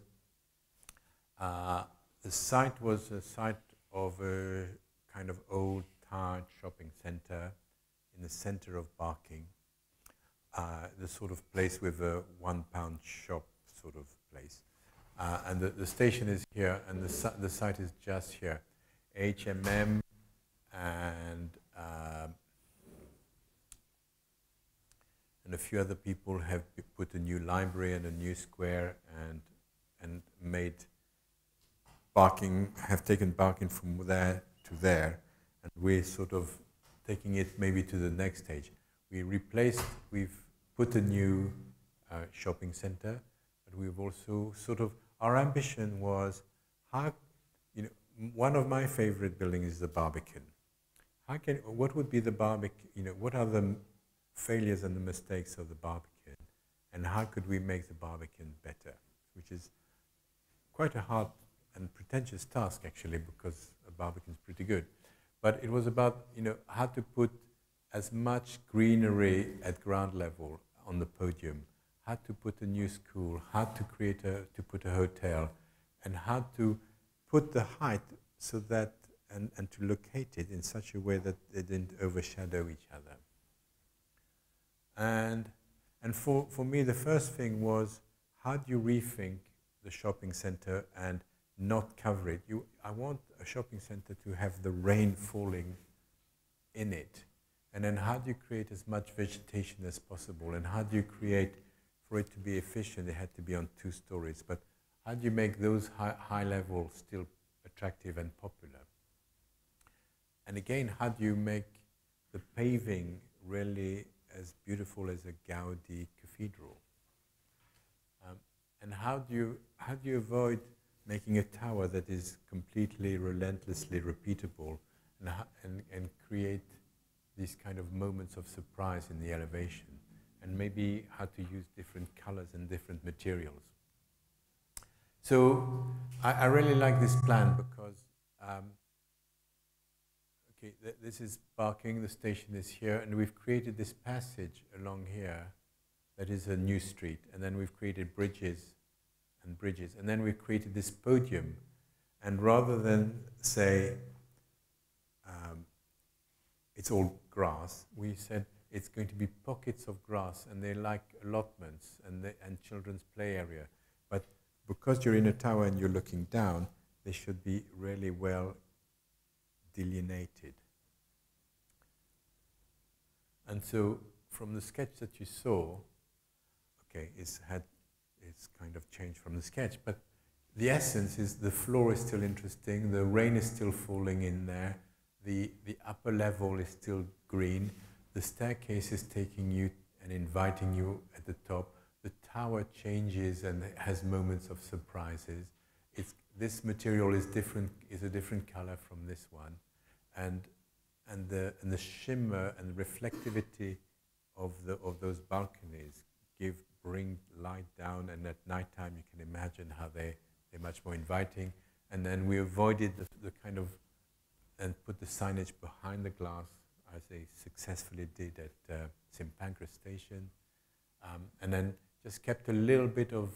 Uh, the site was a site of a kind of old tarred shopping center in the center of Barking. Uh, the sort of place with a one pound shop sort of place. Uh, and the, the station is here and the, the site is just here. HMM and uh, and a few other people have put a new library and a new square and and made Barking have taken Barking from there to there, and we're sort of taking it maybe to the next stage. We replaced, we've put a new uh, shopping center, we've also sort of, our ambition was how, you know, one of my favorite buildings is the Barbican. How can, what would be the Barbican, you know, what are the failures and the mistakes of the Barbican, and how could we make the Barbican better, which is quite a hard and pretentious task actually because a Barbican is pretty good. But it was about you know how to put as much greenery at ground level on the podium, how to put a new school, how to create a to put a hotel, and how to put the height so that and, and to locate it in such a way that they didn't overshadow each other. And and for, for me the first thing was how do you rethink the shopping center and not cover it. You, I want a shopping center to have the rain falling in it. And then how do you create as much vegetation as possible? And how do you create, for it to be efficient, it had to be on two stories. But how do you make those high, high levels still attractive and popular? and again, how do you make the paving really as beautiful as a Gaudi cathedral? Um, and how do you how do you avoid making a tower that is completely relentlessly repeatable and, and, and create these kind of moments of surprise in the elevation and maybe how to use different colors and different materials. So I, I really like this plan because um, okay, th this is Barking, the station is here, and we've created this passage along here that is a new street, and then we've created bridges and bridges, and then we've created this podium, and rather than say um, it's all grass, we said it's going to be pockets of grass, and they're like allotments and, they, and children's play area. But because you're in a tower and you're looking down, they should be really well delineated. And so, from the sketch that you saw, okay, it's had it's kind of changed from the sketch, but the essence is the floor is still interesting, the rain is still falling in there, the, the upper level is still green, the staircase is taking you and inviting you at the top, the tower changes and has moments of surprises. It's, this material is different, is a different color from this one, and, and, the, and the shimmer and reflectivity of, the, of those balconies give bring light down, and at nighttime you can imagine how they, they're much more inviting. And then we avoided the, the kind of, and put the signage behind the glass, as they successfully did at uh, St. Pancras Station. Um, and then just kept a little bit of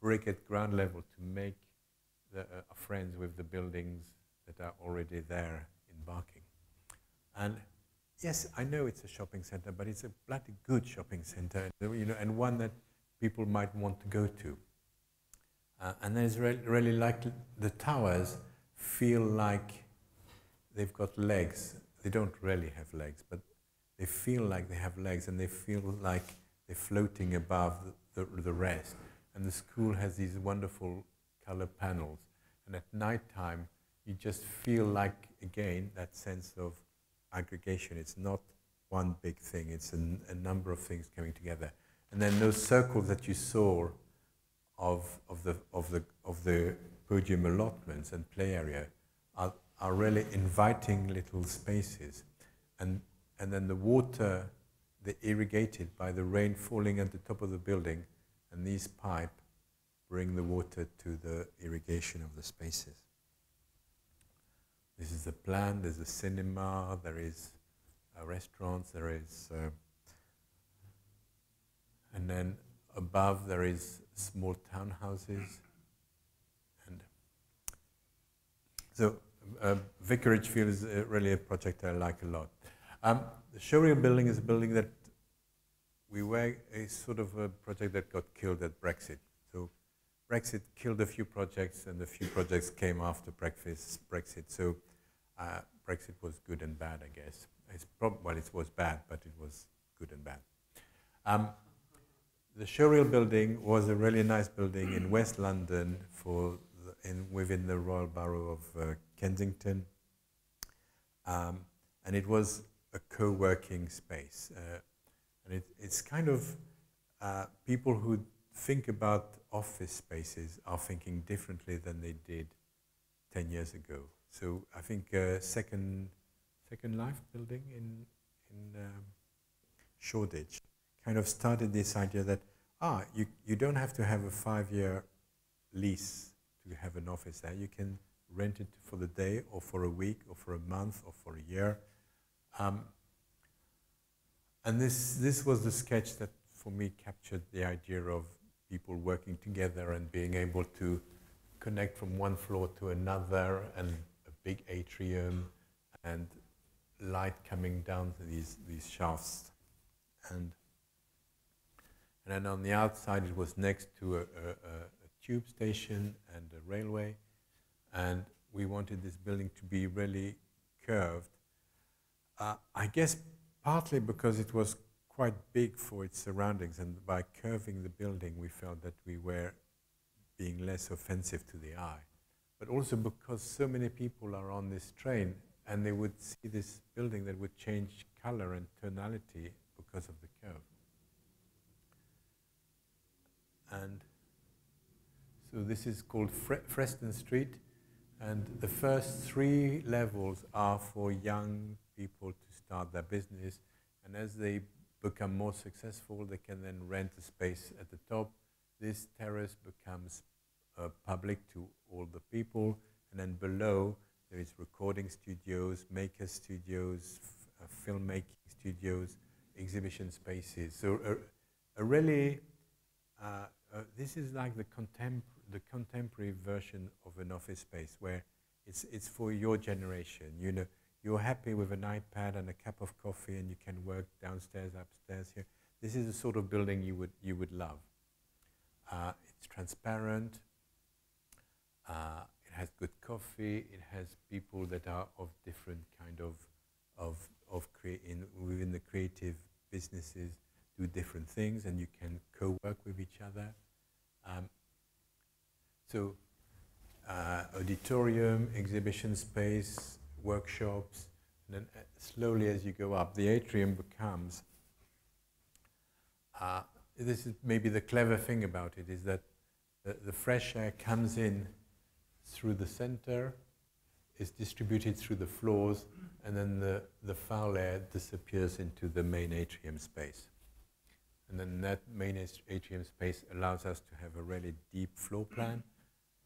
brick at ground level to make the, uh, friends with the buildings that are already there in Barking. And yes, I know it's a shopping center, but it's a bloody good shopping center, you know, and one that people might want to go to. Uh, and then it's re really like the towers feel like they've got legs. They don't really have legs, but they feel like they have legs and they feel like they're floating above the, the, the rest. And the school has these wonderful color panels. And at night time, you just feel like, again, that sense of aggregation. It's not one big thing, it's a, a number of things coming together. And then those circles that you saw of, of, the, of, the, of the podium allotments and play area are, really inviting little spaces. And, and then the water, the irrigated by the rain falling at the top of the building, and these pipes bring the water to the irrigation of the spaces. This is the plan. There's a cinema. There is a restaurant. There is, uh, and then above there is small townhouses. And so, uh, Vicarage Field is uh, really a project I like a lot. Um, the showreel building is a building that we were a sort of a project that got killed at Brexit. So Brexit killed a few projects, and a few projects came after Brexit. So uh, Brexit was good and bad, I guess. It's well, it was bad, but it was good and bad. Um, the showreel building was a really nice building in West London for the, in, within the Royal Borough of uh, Kensington. Um, and it was a co-working space. Uh, and it, it's kind of uh, people who think about office spaces are thinking differently than they did 10 years ago. So I think uh, Second Second Life building in in um, Shoreditch kind of started this idea that ah you you don't have to have a five year lease to have an office there. You can rent it for the day or for a week or for a month or for a year. Um, and this this was the sketch that for me captured the idea of people working together and being able to connect from one floor to another and a big atrium and light coming down these, these shafts. And, and then on the outside, it was next to a, a, a tube station and a railway. And we wanted this building to be really curved. Uh, I guess partly because it was quite big for its surroundings, and by curving the building, we felt that we were being less offensive to the eye but also because so many people are on this train and they would see this building that would change color and tonality because of the curve. And so this is called Fre- Freston Street, and the first three levels are for young people to start their business, and as they become more successful, they can then rent a space at the top. This terrace becomes uh, public to all the people, and then below there is recording studios, maker studios, uh, filmmaking studios, exhibition spaces. So a, a really, uh, uh, this is like the, contem- the contemporary version of an office space where it's, it's for your generation. You know, you're happy with an iPad and a cup of coffee and you can work downstairs, upstairs here. This is the sort of building you would, you would love. Uh, it's transparent. Uh, it has good coffee. It has people that are of different kind of of of crea- in, within the creative businesses do different things, and you can co-work with each other. Um, so, uh, auditorium, exhibition space, workshops, and then uh, slowly as you go up, the atrium becomes. Uh, this is maybe the clever thing about it is that the, the fresh air comes in through the center, is distributed through the floors, and then the, the foul air disappears into the main atrium space. And then that main atrium space allows us to have a really deep floor plan,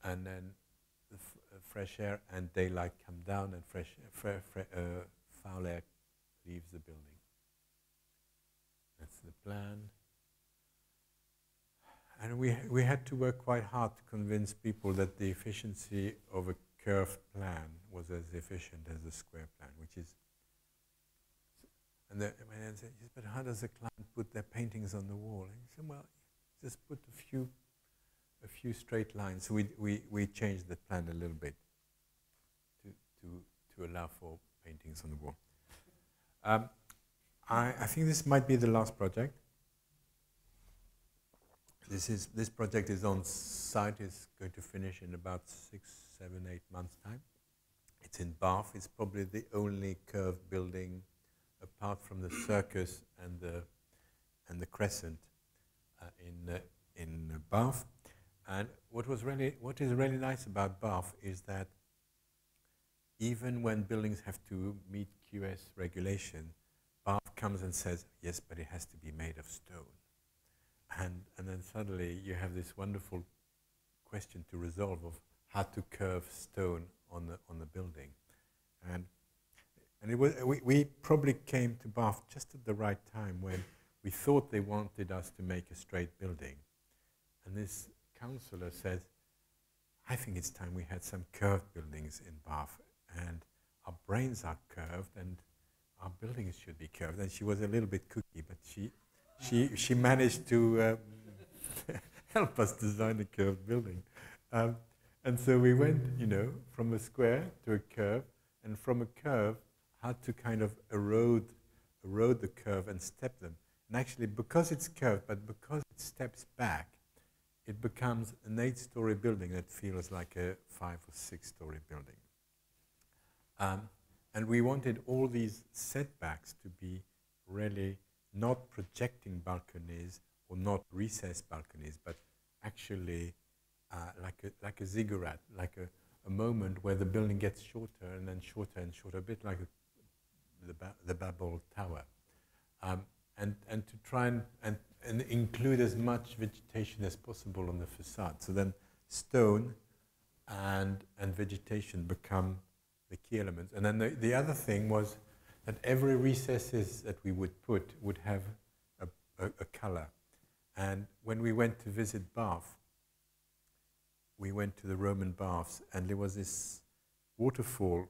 and then uh, fresh air and daylight come down, and fresh fre- fre- uh, foul air leaves the building. That's the plan. And we, we had to work quite hard to convince people that the efficiency of a curved plan was as efficient as a square plan, which is. And the man said, yes, but how does a client put their paintings on the wall? And he said, well, just put a few, a few straight lines. We, we, we changed the plan a little bit to, to, to allow for paintings on the wall. Um, I, I think this might be the last project. This is this project is on site. It's going to finish in about six, seven, eight months' time. It's in Bath. It's probably the only curved building, apart from the circus and the and the crescent, uh, in uh, in Bath. What was really what is really nice about Bath is that even when buildings have to meet QS regulation, Bath comes and says yes, but it has to be made of stone and, and then suddenly you have this wonderful question to resolve of how to curve stone on the, on the building. And, and it was, we, we probably came to Bath just at the right time when we thought they wanted us to make a straight building. And this councillor said, I think it's time we had some curved buildings in Bath. And our brains are curved and our buildings should be curved. And she was a little bit cookie, but she she, she managed to um, <laughs> help us design a curved building. Um, and so we went, you know, from a square to a curve, and from a curve, how to kind of erode, erode the curve and step them. And actually, because it's curved, but because it steps back, it becomes an eight-story building that feels like a five or six-story building. Um, and we wanted all these setbacks to be really not projecting balconies or not recessed balconies, but actually uh, like, a, like a ziggurat, like a, a moment where the building gets shorter and then shorter and shorter, a bit like the, ba- the Babel Tower. Um, and, and to try and, and, and include as much vegetation as possible on the facade. So then stone and, and vegetation become the key elements. And then the, the other thing was that every recesses that we would put would have a, a, a color. And when we went to visit Bath, we went to the Roman baths, and there was this waterfall,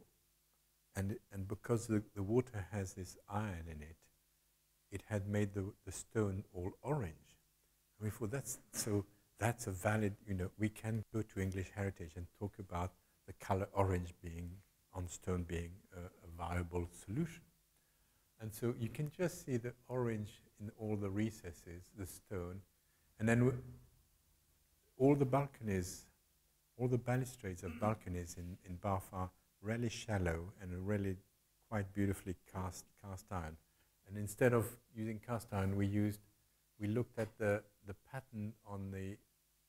and, and because the, the water has this iron in it, it had made the, the stone all orange. And we thought that's so that's a valid, you know, we can go to English heritage and talk about the color orange being on stone being a, a viable solution. And so you can just see the orange in all the recesses, the stone, and then all the balconies, all the balustrades of balconies in, in Bath are really shallow and really quite beautifully cast cast iron. And instead of using cast iron, we used we looked at the the pattern on the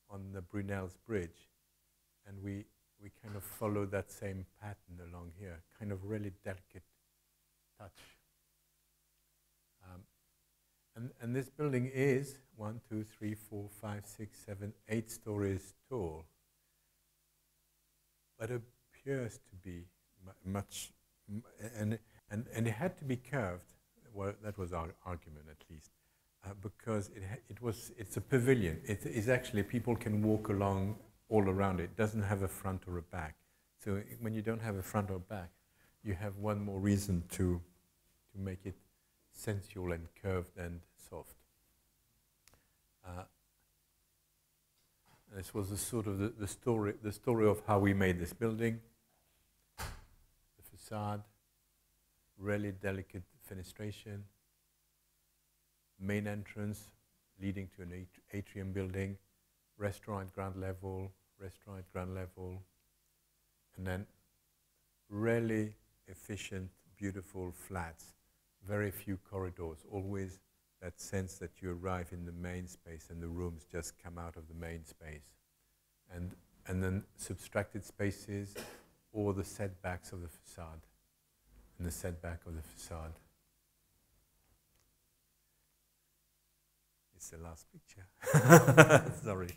on the Brunel's bridge, and we we kind of follow that same pattern along here, kind of really delicate touch. Um, and, and this building is one, two, three, four, five, six, seven, eight stories tall, but appears to be much, and, and, and it had to be curved. Well, that was our argument at least, uh, because it, it was, it's a pavilion. It is actually, people can walk along all around it. It doesn't have a front or a back. So when you don't have a front or back, you have one more reason to, to make it sensual and curved and soft. Uh, this was the sort of the, the, story, the story of how we made this building. The facade, really delicate fenestration, main entrance leading to an atrium building, restaurant ground level, restaurant ground level, and then really efficient, beautiful flats, very few corridors, always that sense that you arrive in the main space and the rooms just come out of the main space. And, and then subtracted spaces or the setbacks of the facade and the setback of the facade. It's the last picture. <laughs> Sorry.